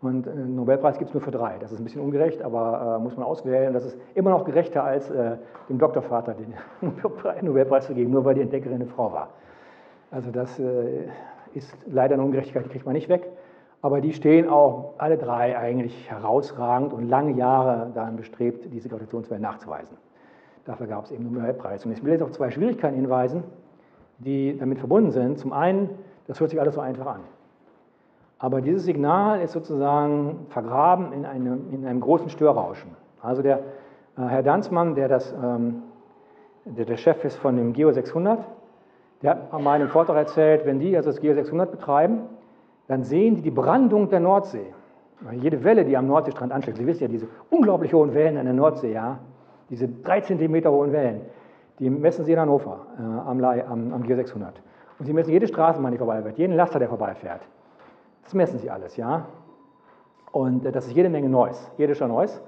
Und einen äh, Nobelpreis gibt es nur für drei. Das ist ein bisschen ungerecht, aber äh, muss man auswählen. Das ist immer noch gerechter als äh, dem Doktorvater den Nobelpreis zu geben, nur weil die Entdeckerin eine Frau war. Also das äh, ist leider eine Ungerechtigkeit, die kriegt man nicht weg. Aber die stehen auch alle drei eigentlich herausragend und lange Jahre daran bestrebt, diese Gravitationswellen nachzuweisen. Dafür gab es eben einen Nobelpreis. Und ich will jetzt auf zwei Schwierigkeiten hinweisen, die damit verbunden sind. Zum einen, das hört sich alles so einfach an. Aber dieses Signal ist sozusagen vergraben in einem, in einem großen Störrauschen. Also der äh, Herr Danzmann, der, das, ähm, der der Chef ist von dem Geo 600, der hat mal einen Vortrag erzählt, wenn die also das Geo 600 betreiben, dann sehen die die Brandung der Nordsee. Jede Welle, die am Nordseestrand anschlägt, Sie wissen ja, diese unglaublich hohen Wellen an der Nordsee, ja, diese drei Zentimeter hohen Wellen, die messen Sie in Hannover äh, am, am, am Geo 600. Und Sie messen jede Straßenbahn, die vorbeifährt, jeden Laster, der vorbeifährt. Das messen Sie alles, ja. Und äh, das ist jede Menge Neues, jedischer Neues.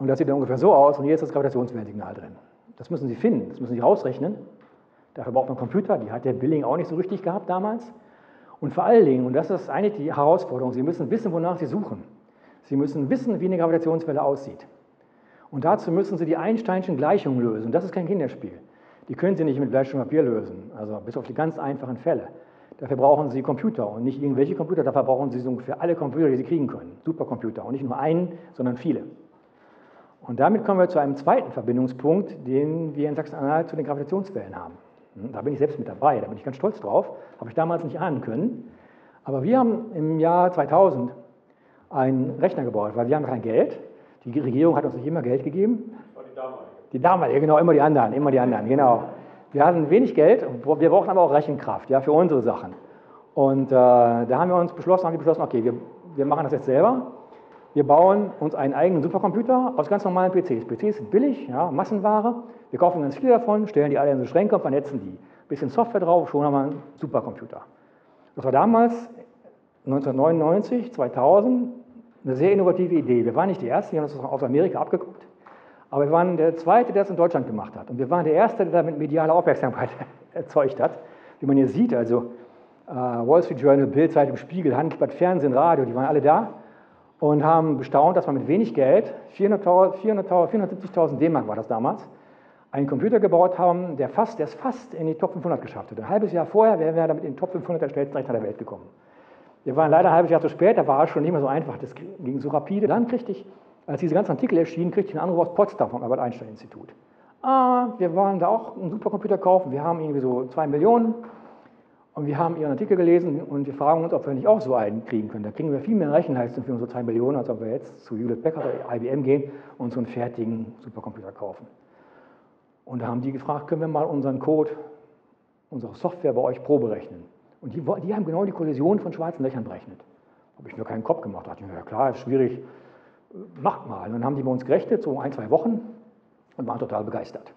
Und das sieht dann ungefähr so aus und hier ist das Gravitationswellensignal drin. Das müssen Sie finden, das müssen Sie rausrechnen. Dafür braucht man Computer, die hat der Billing auch nicht so richtig gehabt damals. Und vor allen Dingen, und das ist eigentlich die Herausforderung, Sie müssen wissen, wonach Sie suchen. Sie müssen wissen, wie eine Gravitationswelle aussieht. Und dazu müssen Sie die Einsteinschen Gleichungen lösen. Das ist kein Kinderspiel. Die können Sie nicht mit Bleistift Papier lösen, also bis auf die ganz einfachen Fälle. Dafür brauchen Sie Computer und nicht irgendwelche Computer, dafür brauchen Sie so ungefähr alle Computer, die Sie kriegen können. Supercomputer und nicht nur einen, sondern viele. Und damit kommen wir zu einem zweiten Verbindungspunkt, den wir in Sachsen-Anhalt zu den Gravitationswellen haben. Hm, da bin ich selbst mit dabei, da bin ich ganz stolz drauf. Habe ich damals nicht ahnen können. Aber wir haben im Jahr 2000 einen Rechner gebaut, weil wir haben kein Geld. Die Regierung hat uns nicht immer Geld gegeben. Die damalige. Die damalige, genau, immer die anderen, immer die anderen, genau. Wir hatten wenig Geld, wir brauchten aber auch Rechenkraft ja, für unsere Sachen. Und äh, da haben wir uns beschlossen, haben wir beschlossen, okay, wir, wir machen das jetzt selber. Wir bauen uns einen eigenen Supercomputer aus ganz normalen PCs. PCs sind billig, ja, Massenware. Wir kaufen ganz viele davon, stellen die alle in so Schränke und vernetzen die. Ein bisschen Software drauf, schon haben wir einen Supercomputer. Das war damals, 1999, 2000, eine sehr innovative Idee. Wir waren nicht die Ersten, wir haben uns aus Amerika abgeguckt. Aber wir waren der Zweite, der es in Deutschland gemacht hat. Und wir waren der Erste, der damit mediale Aufmerksamkeit erzeugt hat. Wie man hier sieht, also äh, Wall Street Journal, Bild, Zeitung, Spiegel, Handelsblatt, Fernsehen, Radio, die waren alle da und haben bestaunt, dass man mit wenig Geld, 470.000 D-Mark war das damals, einen Computer gebaut haben, der, fast, der es fast in die Top 500 geschafft hat. Ein halbes Jahr vorher wären wir damit in die Top 500 der schnellsten Rechner der Welt gekommen. Wir waren leider ein halbes Jahr zu spät, da war es schon nicht mehr so einfach, das ging so rapide. Dann kriegte ich als diese ganzen Artikel erschienen, kriegte ich einen Anruf aus Potsdam vom Albert-Einstein-Institut. Ah, wir wollen da auch einen Supercomputer kaufen, wir haben irgendwie so zwei Millionen und wir haben Ihren Artikel gelesen und wir fragen uns, ob wir nicht auch so einen kriegen können. Da kriegen wir viel mehr Rechenleistung für unsere zwei Millionen, als ob wir jetzt zu Hewlett Packard oder IBM gehen und so einen fertigen Supercomputer kaufen. Und da haben die gefragt, können wir mal unseren Code, unsere Software bei euch proberechnen. Und die, die haben genau die Kollision von schwarzen Löchern berechnet. Habe ich mir keinen Kopf gemacht. Da dachte ich, ja klar, ist schwierig, macht mal. Und dann haben die bei uns gerechnet, so ein, zwei Wochen, und waren total begeistert.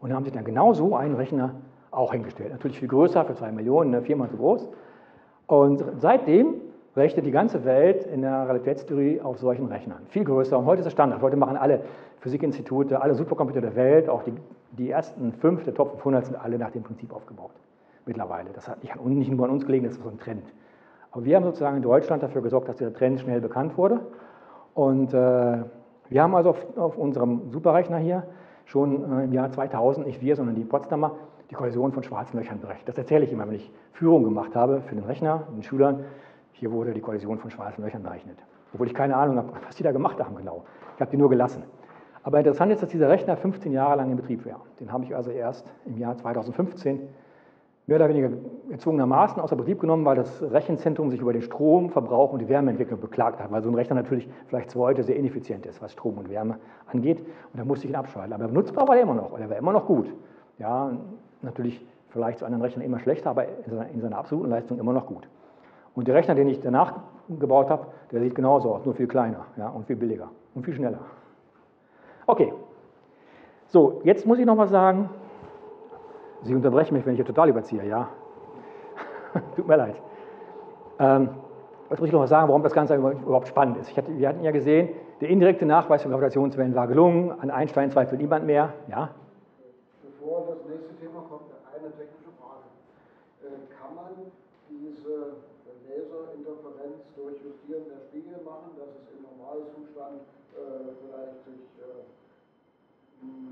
Und haben sich dann genau so einen Rechner auch hingestellt. Natürlich viel größer, für zwei Millionen, ne, viermal so groß. Und seitdem rechnet die ganze Welt in der Realitätstheorie auf solchen Rechnern. Viel größer. Und heute ist es Standard. Heute machen alle Physikinstitute, alle Supercomputer der Welt, auch die, die ersten fünf der Top 500 sind alle nach dem Prinzip aufgebaut. Mittlerweile. Das hat nicht, nicht nur an uns gelegen, das ist so ein Trend. Aber wir haben sozusagen in Deutschland dafür gesorgt, dass dieser Trend schnell bekannt wurde. Und äh, wir haben also auf, auf, unserem Superrechner hier schon äh, im Jahr 2000, nicht wir, sondern die Potsdamer, die Kollision von schwarzen Löchern berechnet. Das erzähle ich immer, wenn ich Führung gemacht habe für den Rechner, den Schülern. Hier wurde die Kollision von schwarzen Löchern berechnet. Obwohl ich keine Ahnung habe, was die da gemacht haben genau. Ich habe die nur gelassen. Aber interessant ist, dass dieser Rechner 15 Jahre lang in Betrieb war. Den habe ich also erst im Jahr 2015 mehr oder weniger gezwungenermaßen außer Betrieb genommen, weil das Rechenzentrum sich über den Stromverbrauch und die Wärmeentwicklung beklagt hat, weil so ein Rechner natürlich vielleicht zu heute sehr ineffizient ist, was Strom und Wärme angeht. Und da musste ich ihn abschalten. Aber benutzbar war er immer noch, und er war immer noch gut. Ja, natürlich vielleicht zu anderen Rechnern immer schlechter, aber in seiner, in seiner absoluten Leistung immer noch gut. Und der Rechner, den ich danach gebaut habe, der sieht genauso aus, nur viel kleiner ja, und viel billiger und viel schneller. Okay, so, jetzt muss ich noch mal sagen, Sie unterbrechen mich, wenn ich hier total überziehe, ja? Tut mir leid. Ähm, jetzt muss ich noch mal sagen, warum das Ganze überhaupt spannend ist. Hatte, wir hatten ja gesehen, der indirekte Nachweis von Gravitationswellen war gelungen, an Einstein zweifelt niemand mehr. Ja? Bevor das nächste Thema kommt, eine technische Frage. Äh, kann man diese Laserinterferenz durch Justieren der Spiegel machen, dass es im Normalzustand äh, vielleicht sich äh,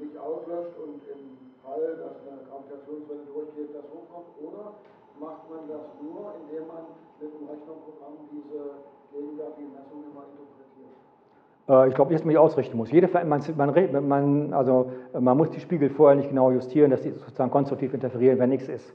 nicht auslöscht und im Fall, dass eine Gravitationswelle durchgeht, das hochkommt? Oder macht man das nur, indem man mit einem Rechnungsprogramm diese gegenwärtige Messungen immer interpretieren? Äh, ich glaube nicht, dass man die ausrichten muss. Jede, man, man, also, man muss die Spiegel vorher nicht genau justieren, dass die sozusagen konstruktiv interferieren, wenn nichts ist.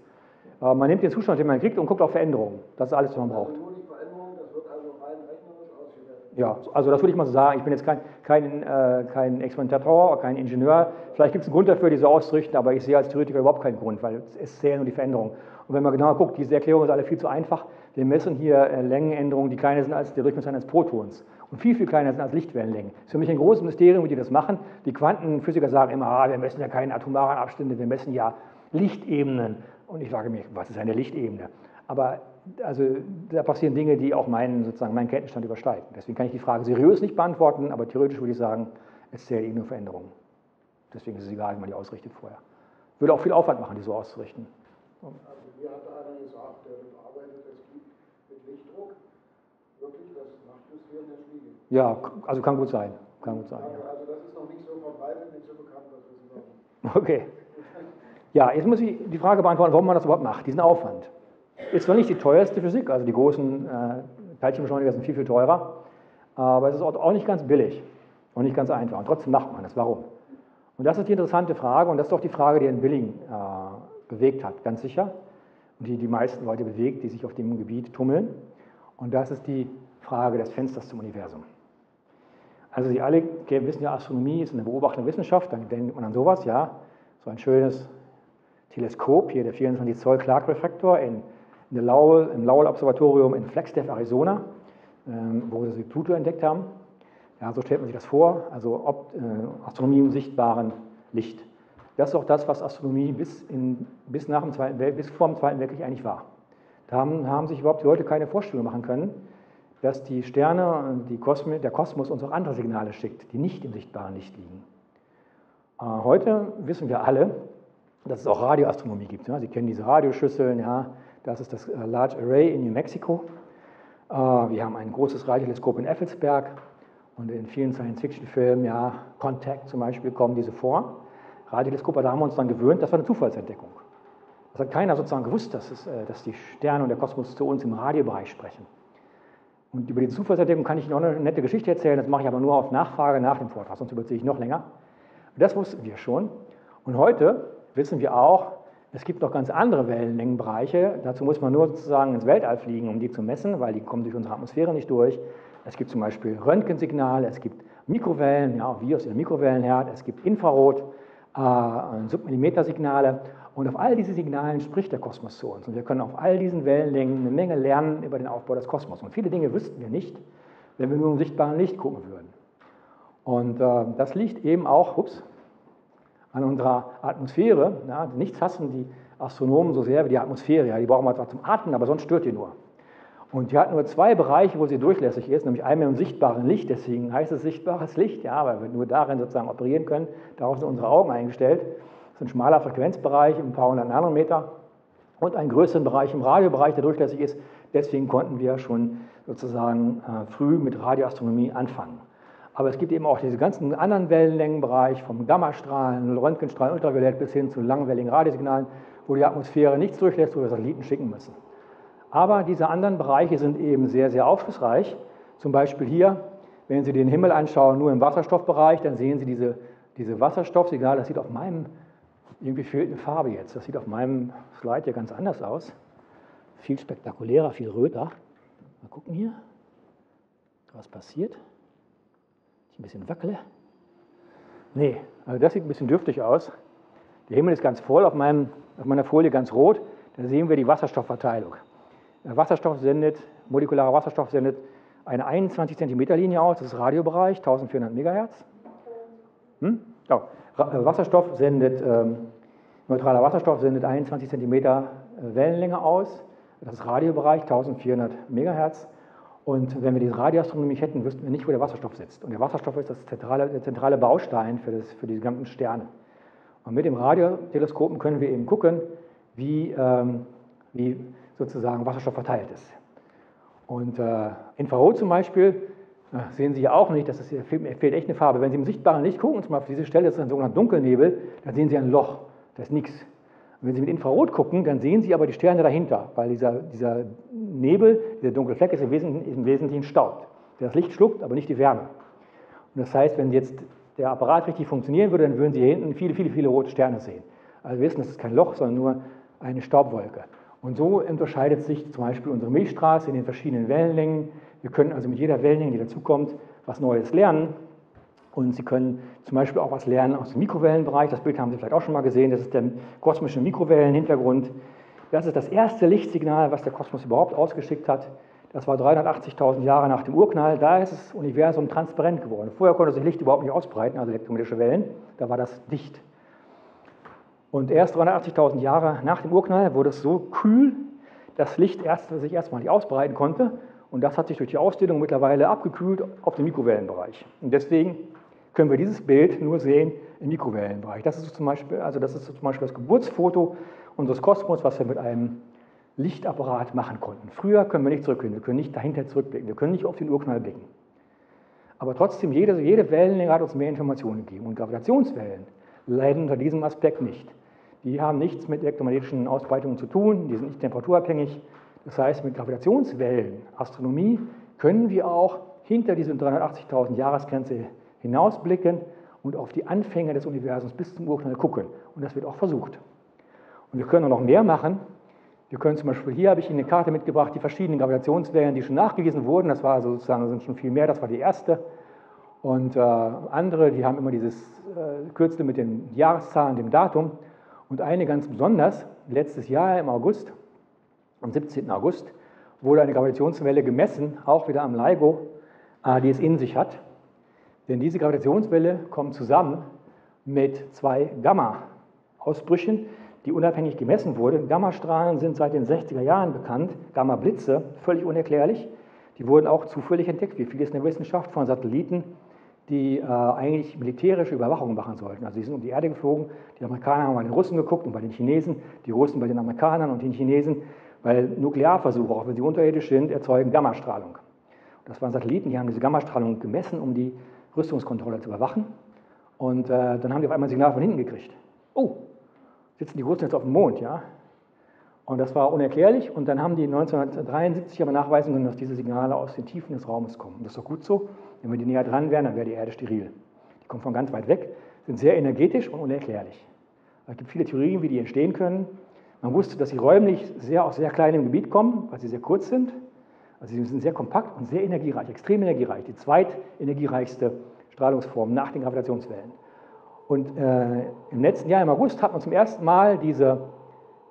Äh, man nimmt den Zustand, den man kriegt und guckt auf Veränderungen. Das ist alles, was man braucht. Also nur die Veränderung, das wird also rein rechnerisch ausgewertet. Ja, also das würde ich mal so sagen. Ich bin jetzt kein, kein, äh, kein Experimentator, kein Ingenieur. Vielleicht gibt es einen Grund dafür, diese auszurichten, aber ich sehe als Theoretiker überhaupt keinen Grund, weil es zählen nur die Veränderungen. Und wenn man genauer guckt, diese Erklärung ist alle viel zu einfach. Wir messen hier äh, Längenänderungen, die kleiner sind als der Durchmesser eines Protons und viel, viel kleiner sind als Lichtwellenlängen. Das ist für mich ein großes Mysterium, wie die das machen. Die Quantenphysiker sagen immer, ah, wir messen ja keine atomaren Abstände, wir messen ja Lichtebenen. Und ich frage mich, was ist eine Lichtebene? Aber also, da passieren Dinge, die auch meinen, sozusagen meinen Kenntnisstand übersteigen. Deswegen kann ich die Frage seriös nicht beantworten, aber theoretisch würde ich sagen, es zählt eben nur Veränderungen. Deswegen ist es egal, wie man die ausrichtet vorher. Würde auch viel Aufwand machen, die so auszurichten. Also mir hat einer gesagt, der arbeitet, es gibt mit Lichtdruck wirklich das Nachtjustieren der Spiegel. Ja, also kann gut sein. Kann gut sein Also, ja. also das ist noch nicht so verbreitet, nicht so bekannt, wissen wir. Okay. Ja, jetzt muss ich die Frage beantworten, warum man das überhaupt macht, diesen Aufwand. Ist zwar nicht die teuerste Physik, also die großen äh, Teilchenbeschleuniger sind viel, viel teurer, aber es ist auch nicht ganz billig und nicht ganz einfach. Und trotzdem macht man das. Warum? Und das ist die interessante Frage und das ist doch die Frage, die in Billing äh, bewegt hat, ganz sicher. Und die die meisten Leute bewegt, die sich auf dem Gebiet tummeln. Und das ist die Frage des Fensters zum Universum. Also Sie alle wissen ja, Astronomie ist eine beobachtende Wissenschaft, dann denkt man an sowas, ja. So ein schönes Teleskop, hier der 24 Zoll Clark Refraktor in, in Lowell, im Lowell Observatorium in Flagstaff, Arizona, ähm, wo sie Pluto entdeckt haben. Ja, so stellt man sich das vor, also ob, äh, Astronomie im sichtbaren Licht. Das ist auch das, was Astronomie bis, in, bis, nach dem Zweiten Welt, bis vor dem Zweiten Weltkrieg eigentlich war. Da haben, haben sich überhaupt die Leute keine Vorstellung machen können, dass die Sterne, die Kosmos, der Kosmos uns auch andere Signale schickt, die nicht im sichtbaren Licht liegen. Äh, heute wissen wir alle, dass es auch Radioastronomie gibt. Ja. Sie kennen diese Radioschüsseln, ja. Das ist das äh, Large Array in New Mexico. Äh, wir haben ein großes Radioteleskop in Effelsberg und in vielen Science-Fiction-Filmen, ja, Contact zum Beispiel, kommen diese vor. Radioteleskope, da haben wir uns dann gewöhnt, das war eine Zufallsentdeckung. Das hat keiner sozusagen gewusst, dass, es, äh, dass die Sterne und der Kosmos zu uns im Radiobereich sprechen. Und über die Zufallsentdeckung kann ich noch eine nette Geschichte erzählen, das mache ich aber nur auf Nachfrage nach dem Vortrag, sonst überziehe ich noch länger. Das wussten wir schon. Und heute wissen wir auch, es gibt noch ganz andere Wellenlängenbereiche. Dazu muss man nur sozusagen ins Weltall fliegen, um die zu messen, weil die kommen durch unsere Atmosphäre nicht durch. Es gibt zum Beispiel Röntgensignale, es gibt Mikrowellen, ja, wie aus dem Mikrowellenherd, es gibt Infrarot, äh, Submillimetersignale. Und auf all diese Signalen spricht der Kosmos zu uns. Und wir können auf all diesen Wellenlängen eine Menge lernen über den Aufbau des Kosmos. Und viele Dinge wüssten wir nicht, wenn wir nur im sichtbaren Licht gucken würden. Und äh, das liegt eben auch ups, an unserer Atmosphäre. Ja, nichts hassen die Astronomen so sehr wie die Atmosphäre. Ja, die brauchen wir zwar zum Atmen, aber sonst stört die nur. Und die hat nur zwei Bereiche, wo sie durchlässig ist, nämlich einmal im sichtbaren Licht, deswegen heißt es sichtbares Licht, ja, weil wir nur darin sozusagen operieren können. Darauf sind unsere Augen eingestellt. Das ist ein schmaler Frequenzbereich, ein paar hundert Nanometer und einen größeren Bereich im Radiobereich, der durchlässig ist. Deswegen konnten wir schon sozusagen äh, früh mit Radioastronomie anfangen. Aber es gibt eben auch diese ganzen anderen Wellenlängenbereich, vom Gammastrahlen, Röntgenstrahlen, Ultraviolett bis hin zu langwelligen Radiosignalen, wo die Atmosphäre nichts durchlässt, wo wir Satelliten schicken müssen. Aber diese anderen Bereiche sind eben sehr, sehr aufschlussreich. Zum Beispiel hier, wenn Sie den Himmel anschauen, nur im Wasserstoffbereich, dann sehen Sie diese, diese Wasserstoffsignale. Das sieht auf meinem, irgendwie fehlt eine Farbe jetzt. Das sieht auf meinem Slide hier ganz anders aus. Viel spektakulärer, viel röter. Mal gucken hier, was passiert. Ich ein bisschen wackele. Nee, also das sieht ein bisschen dürftig aus. Der Himmel ist ganz voll, auf, meinem, auf meiner Folie ganz rot. Da sehen wir die Wasserstoffverteilung. Wasserstoff sendet, molekularer Wasserstoff sendet eine 21 cm Linie aus, das ist Radiobereich, 1400 MHz. Hm? Oh. Wasserstoff sendet, ähm, neutraler Wasserstoff sendet 21 cm Wellenlänge aus, das ist Radiobereich, 1400 MHz. Und wenn wir diese Radioastronomie hätten, wüssten wir nicht, wo der Wasserstoff sitzt. Und der Wasserstoff ist das zentrale, der zentrale Baustein für, das, für die ganzen Sterne. Und mit dem Radioteleskopen können wir eben gucken, wie, ähm, wie sozusagen Wasserstoff verteilt ist. Und äh, Infrarot zum Beispiel, äh, sehen Sie ja auch nicht, das hier fehlt, fehlt, echt eine Farbe. Wenn Sie im sichtbaren Licht gucken, zum Beispiel auf diese Stelle, das ist ein sogenannter Dunkelnebel, dann sehen Sie ein Loch, da ist nichts. Und wenn Sie mit Infrarot gucken, dann sehen Sie aber die Sterne dahinter, weil dieser, dieser Nebel, dieser dunkle Fleck ist im, Wesentlichen, ist im Wesentlichen Staub, der das Licht schluckt, aber nicht die Wärme. Und das heißt, wenn jetzt der Apparat richtig funktionieren würde, dann würden Sie hier hinten viele, viele, viele rote Sterne sehen. Also wir wissen, das ist kein Loch, sondern nur eine Staubwolke. Und so unterscheidet sich zum Beispiel unsere Milchstraße in den verschiedenen Wellenlängen. Wir können also mit jeder Wellenlänge, die dazukommt, was Neues lernen. Und Sie können zum Beispiel auch was lernen aus dem Mikrowellenbereich. Das Bild haben Sie vielleicht auch schon mal gesehen. Das ist der kosmische Mikrowellenhintergrund. Das ist das erste Lichtsignal, was der Kosmos überhaupt ausgeschickt hat. Das war 380.000 Jahre nach dem Urknall. Da ist das Universum transparent geworden. Vorher konnte sich Licht überhaupt nicht ausbreiten, also elektromagnetische Wellen. Da war das dicht. Und erst 380.000 Jahre nach dem Urknall wurde es so kühl, dass Licht erst, sich erstmal nicht ausbreiten konnte. Und das hat sich durch die Ausdehnung mittlerweile abgekühlt auf den Mikrowellenbereich. Und deswegen können wir dieses Bild nur sehen im Mikrowellenbereich. Das ist zum Beispiel, also das, ist zum Beispiel das Geburtsfoto unseres Kosmos, was wir mit einem Lichtapparat machen konnten. Früher können wir nicht zurückgehen, wir können nicht dahinter zurückblicken, wir können nicht auf den Urknall blicken. Aber trotzdem, jede, jede Wellenlänge hat uns mehr Informationen gegeben. Und Gravitationswellen leiden unter diesem Aspekt nicht. Die haben nichts mit elektromagnetischen Ausbreitungen zu tun, die sind nicht temperaturabhängig. Das heißt, mit Gravitationswellen, Astronomie, können wir auch hinter diese 380.000 Jahresgrenze hinausblicken und auf die Anfänge des Universums bis zum Urknall gucken. Und das wird auch versucht. Und wir können auch noch mehr machen. Wir können zum Beispiel, hier habe ich Ihnen eine Karte mitgebracht, die verschiedenen Gravitationswellen, die schon nachgewiesen wurden. Das war also sozusagen, sind schon viel mehr, das war die erste. Und äh, andere, die haben immer dieses äh, Kürzel mit den Jahreszahlen, dem Datum. Und eine ganz besonders, letztes Jahr im August, am 17. August, wurde eine Gravitationswelle gemessen, auch wieder am LIGO, äh, die es in sich hat. Denn diese Gravitationswelle kommt zusammen mit zwei Gamma-Ausbrüchen, die unabhängig gemessen wurden. Gammastrahlen sind seit den 60er Jahren bekannt, Gamma-Blitze, völlig unerklärlich. Die wurden auch zufällig entdeckt, wie vieles in der Wissenschaft von Satelliten die äh, eigentlich militärische Überwachung machen sollten. Also sie sind um die Erde geflogen, die Amerikaner haben bei den Russen geguckt und bei den Chinesen, die Russen bei den Amerikanern und den Chinesen, weil Nuklearversuche, auch wenn sie unterirdisch sind, erzeugen Gammastrahlung. das waren Satelliten, die haben diese Gammastrahlung gemessen, um die Rüstungskontrolle zu überwachen. Und äh, dann haben die auf einmal ein Signal von hinten gekriegt. Oh, sitzen die Russen jetzt auf dem Mond, ja? Und das war unerklärlich. Und dann haben die 1973 aber nachweisen können, dass diese Signale aus den Tiefen des Raumes kommen. Das ist doch gut so. Wenn wir die näher dran wären, dann wäre die Erde steril. Die kommen von ganz weit weg, sind sehr energetisch und unerklärlich. Es gibt viele Theorien, wie die entstehen können. Man wusste, dass sie räumlich sehr aus sehr kleinem Gebiet kommen, weil sie sehr kurz sind. Also sie sind sehr kompakt und sehr energiereich, extrem energiereich. Die zweitenergiereichste Strahlungsform nach den Gravitationswellen. Und äh, im letzten Jahr, im August, hat man zum ersten Mal diese,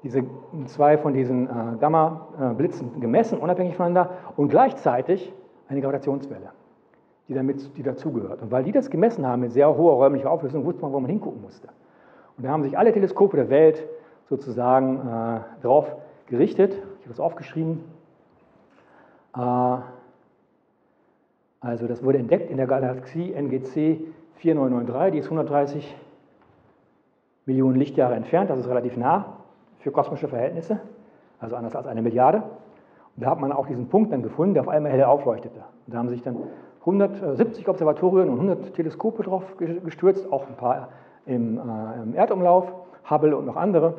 diese zwei von diesen äh, Gamma-Blitzen gemessen, unabhängig voneinander, und gleichzeitig eine Gravitationswelle die, damit, die dazugehört. Und weil die das gemessen haben mit sehr hoher räumlicher Auflösung, wusste man, wo man hingucken musste. Und da haben sich alle Teleskope der Welt sozusagen äh, darauf gerichtet. Ich habe das aufgeschrieben. Äh, also das wurde entdeckt in der Galaxie NGC 4993, die ist 130 Millionen Lichtjahre entfernt, das ist relativ nah für kosmische Verhältnisse, also anders als eine Milliarde. Und da hat man auch diesen Punkt dann gefunden, der auf einmal hell aufleuchtete. Und da haben sich dann 170 Observatorien und 100 Teleskope drauf gestürzt, auch ein paar im, äh, im, Erdumlauf, Hubble und noch andere,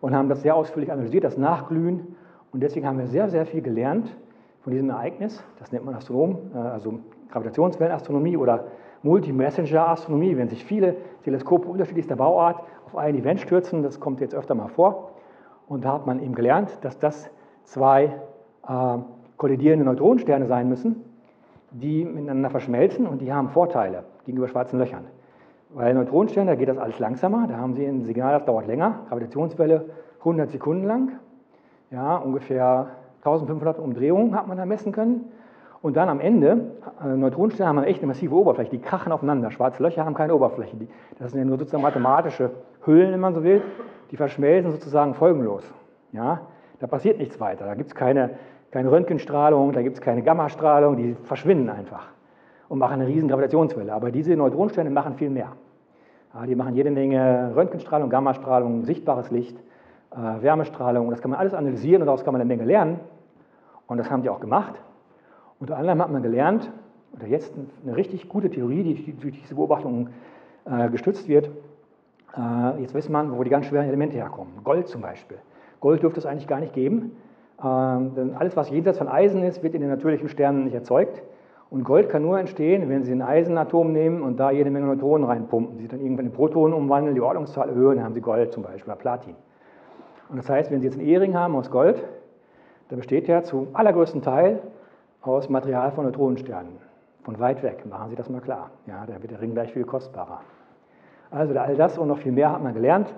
und haben das sehr ausführlich analysiert, das Nachglühen. Und deswegen haben wir sehr, sehr viel gelernt von diesem Ereignis. Das nennt man Astronom, äh, also Gravitationswellenastronomie oder Multi-Messenger-Astronomie, wenn sich viele Teleskope unterschiedlichster Bauart auf ein Event stürzen. Das kommt jetzt öfter mal vor. Und da hat man eben gelernt, dass das zwei äh, kollidierende Neutronensterne sein müssen die miteinander verschmelzen und die haben Vorteile gegenüber schwarzen Löchern. Weil Neutronensterne, da geht das alles langsamer, da haben sie ein Signal, das dauert länger, Gravitationswelle 100 Sekunden lang, ja, ungefähr 1500 Umdrehungen hat man da messen können. Und dann am Ende, äh, Neutronensterne haben echt eine massive Oberfläche, die krachen aufeinander. Schwarze Löcher haben keine Oberfläche. Das sind ja nur sozusagen mathematische Hüllen, wenn man so will. Die verschmelzen sozusagen folgenlos. Ja? Da passiert nichts weiter. Da gibt es keine keine Röntgenstrahlung, da gibt es keine Gammastrahlung, die verschwinden einfach und machen eine riesen Gravitationswelle. Aber diese Neutronensterne machen viel mehr. Die machen jede Menge Röntgenstrahlung, Gammastrahlung, sichtbares Licht, äh, Wärmestrahlung. Das kann man alles analysieren und daraus kann man eine Menge lernen. Und das haben die auch gemacht. Unter anderem hat man gelernt, oder jetzt eine richtig gute Theorie, die durch diese Beobachtungen äh, gestützt wird, äh, jetzt weiß man, wo die ganz schweren Elemente herkommen. Gold zum Beispiel. Gold dürfte es eigentlich gar nicht geben, ähm, denn alles, was jenseits von Eisen ist, wird in den natürlichen Sternen nicht erzeugt. Und Gold kann nur entstehen, wenn Sie ein Eisenatom nehmen und da jede Menge Neutronen reinpumpen, die dann irgendwann in Protonen umwandeln, die Ordnungszahl erhöhen, dann haben Sie Gold zum Beispiel oder Platin. Und das heißt, wenn Sie jetzt einen Ehering haben aus Gold, der besteht ja zum allergrößten Teil aus Material von Neutronensternen. Von weit weg, machen Sie das mal klar. Ja, da wird der Ring gleich viel kostbarer. Also all das und noch viel mehr hat man gelernt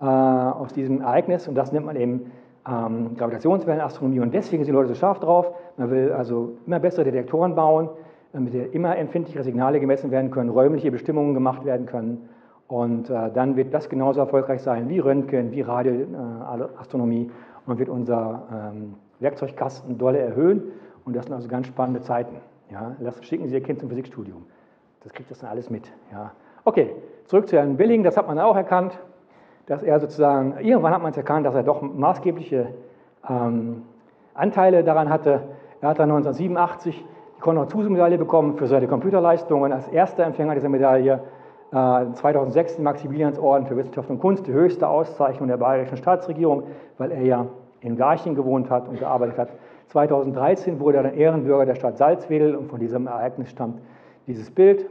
äh, aus diesem Ereignis und das nennt man eben ähm, Gravitationswellenastronomie und deswegen sind die Leute so scharf drauf. Man will also immer bessere Detektoren bauen, damit immer empfindlichere Signale gemessen werden können, räumliche Bestimmungen gemacht werden können und äh, dann wird das genauso erfolgreich sein wie Röntgen, wie Radioastronomie und wird unser ähm, Werkzeugkasten dolle erhöhen und das sind also ganz spannende Zeiten. Ja. Lassen, schicken Sie Ihr Kind zum Physikstudium. Das kriegt das dann alles mit. Ja. Okay, zurück zu Herrn Billing, das hat man auch erkannt dass er sozusagen, irgendwann hat man es erkannt, dass er doch maßgebliche ähm, Anteile daran hatte. Er hat dann 1987 die Konrad-Zuse-Medaille bekommen für seine Computerleistungen als erster Empfänger dieser Medaille. Äh, 2006 den Maximiliansorden für Wissenschaft und Kunst, die höchste Auszeichnung der bayerischen Staatsregierung, weil er ja in Garching gewohnt hat und gearbeitet hat. 2013 wurde er dann Ehrenbürger der Stadt Salzwedel und von diesem Ereignis stammt dieses Bild.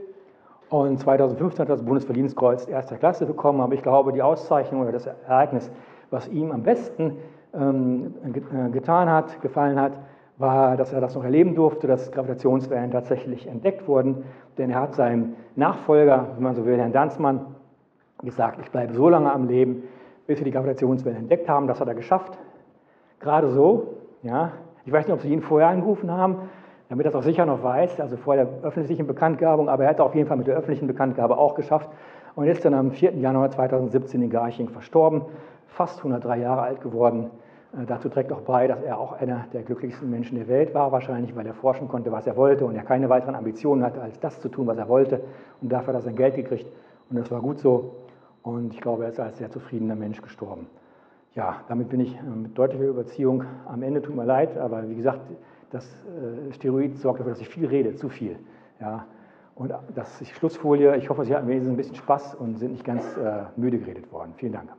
Und 2015 hat er das Bundesverdienstkreuz erster Klasse bekommen. Aber ich glaube, die Auszeichnung oder das Ereignis, was ihm am besten ähm, äh, getan hat, gefallen hat, war, dass er das noch erleben durfte, dass Gravitationswellen tatsächlich entdeckt wurden. Denn er hat seinem Nachfolger, wenn man so will, Herrn Danzmann, gesagt, ich bleibe so lange am Leben, bis wir die Gravitationswellen entdeckt haben. Das hat er geschafft. Gerade so. Ja. Ich weiß nicht, ob Sie ihn vorher angerufen haben damit er das auch sicher noch weiß, also vor der öffentlichen Bekanntgabung, aber er hat auf jeden Fall mit der öffentlichen Bekanntgabe auch geschafft und ist dann am 4. Januar 2017 in Garching verstorben, fast 103 Jahre alt geworden. Äh, dazu trägt auch bei, dass er auch einer der glücklichsten Menschen der Welt war, wahrscheinlich, weil er forschen konnte, was er wollte und er keine weiteren Ambitionen hatte, als das zu tun, was er wollte. Und dafür hat er sein Geld gekriegt und das war gut so. Und ich glaube, er ist als sehr zufriedener Mensch gestorben. Ja, damit bin ich äh, mit deutlicher Überziehung am Ende, tut mir leid, aber wie gesagt, das äh, Steroid sorgt dafür, dass ich viel rede, zu viel. Ja. Und das ist die Schlussfolie. Ich hoffe, Sie hatten wenigstens ein bisschen Spaß und sind nicht ganz äh, müde geredet worden. Vielen Dank.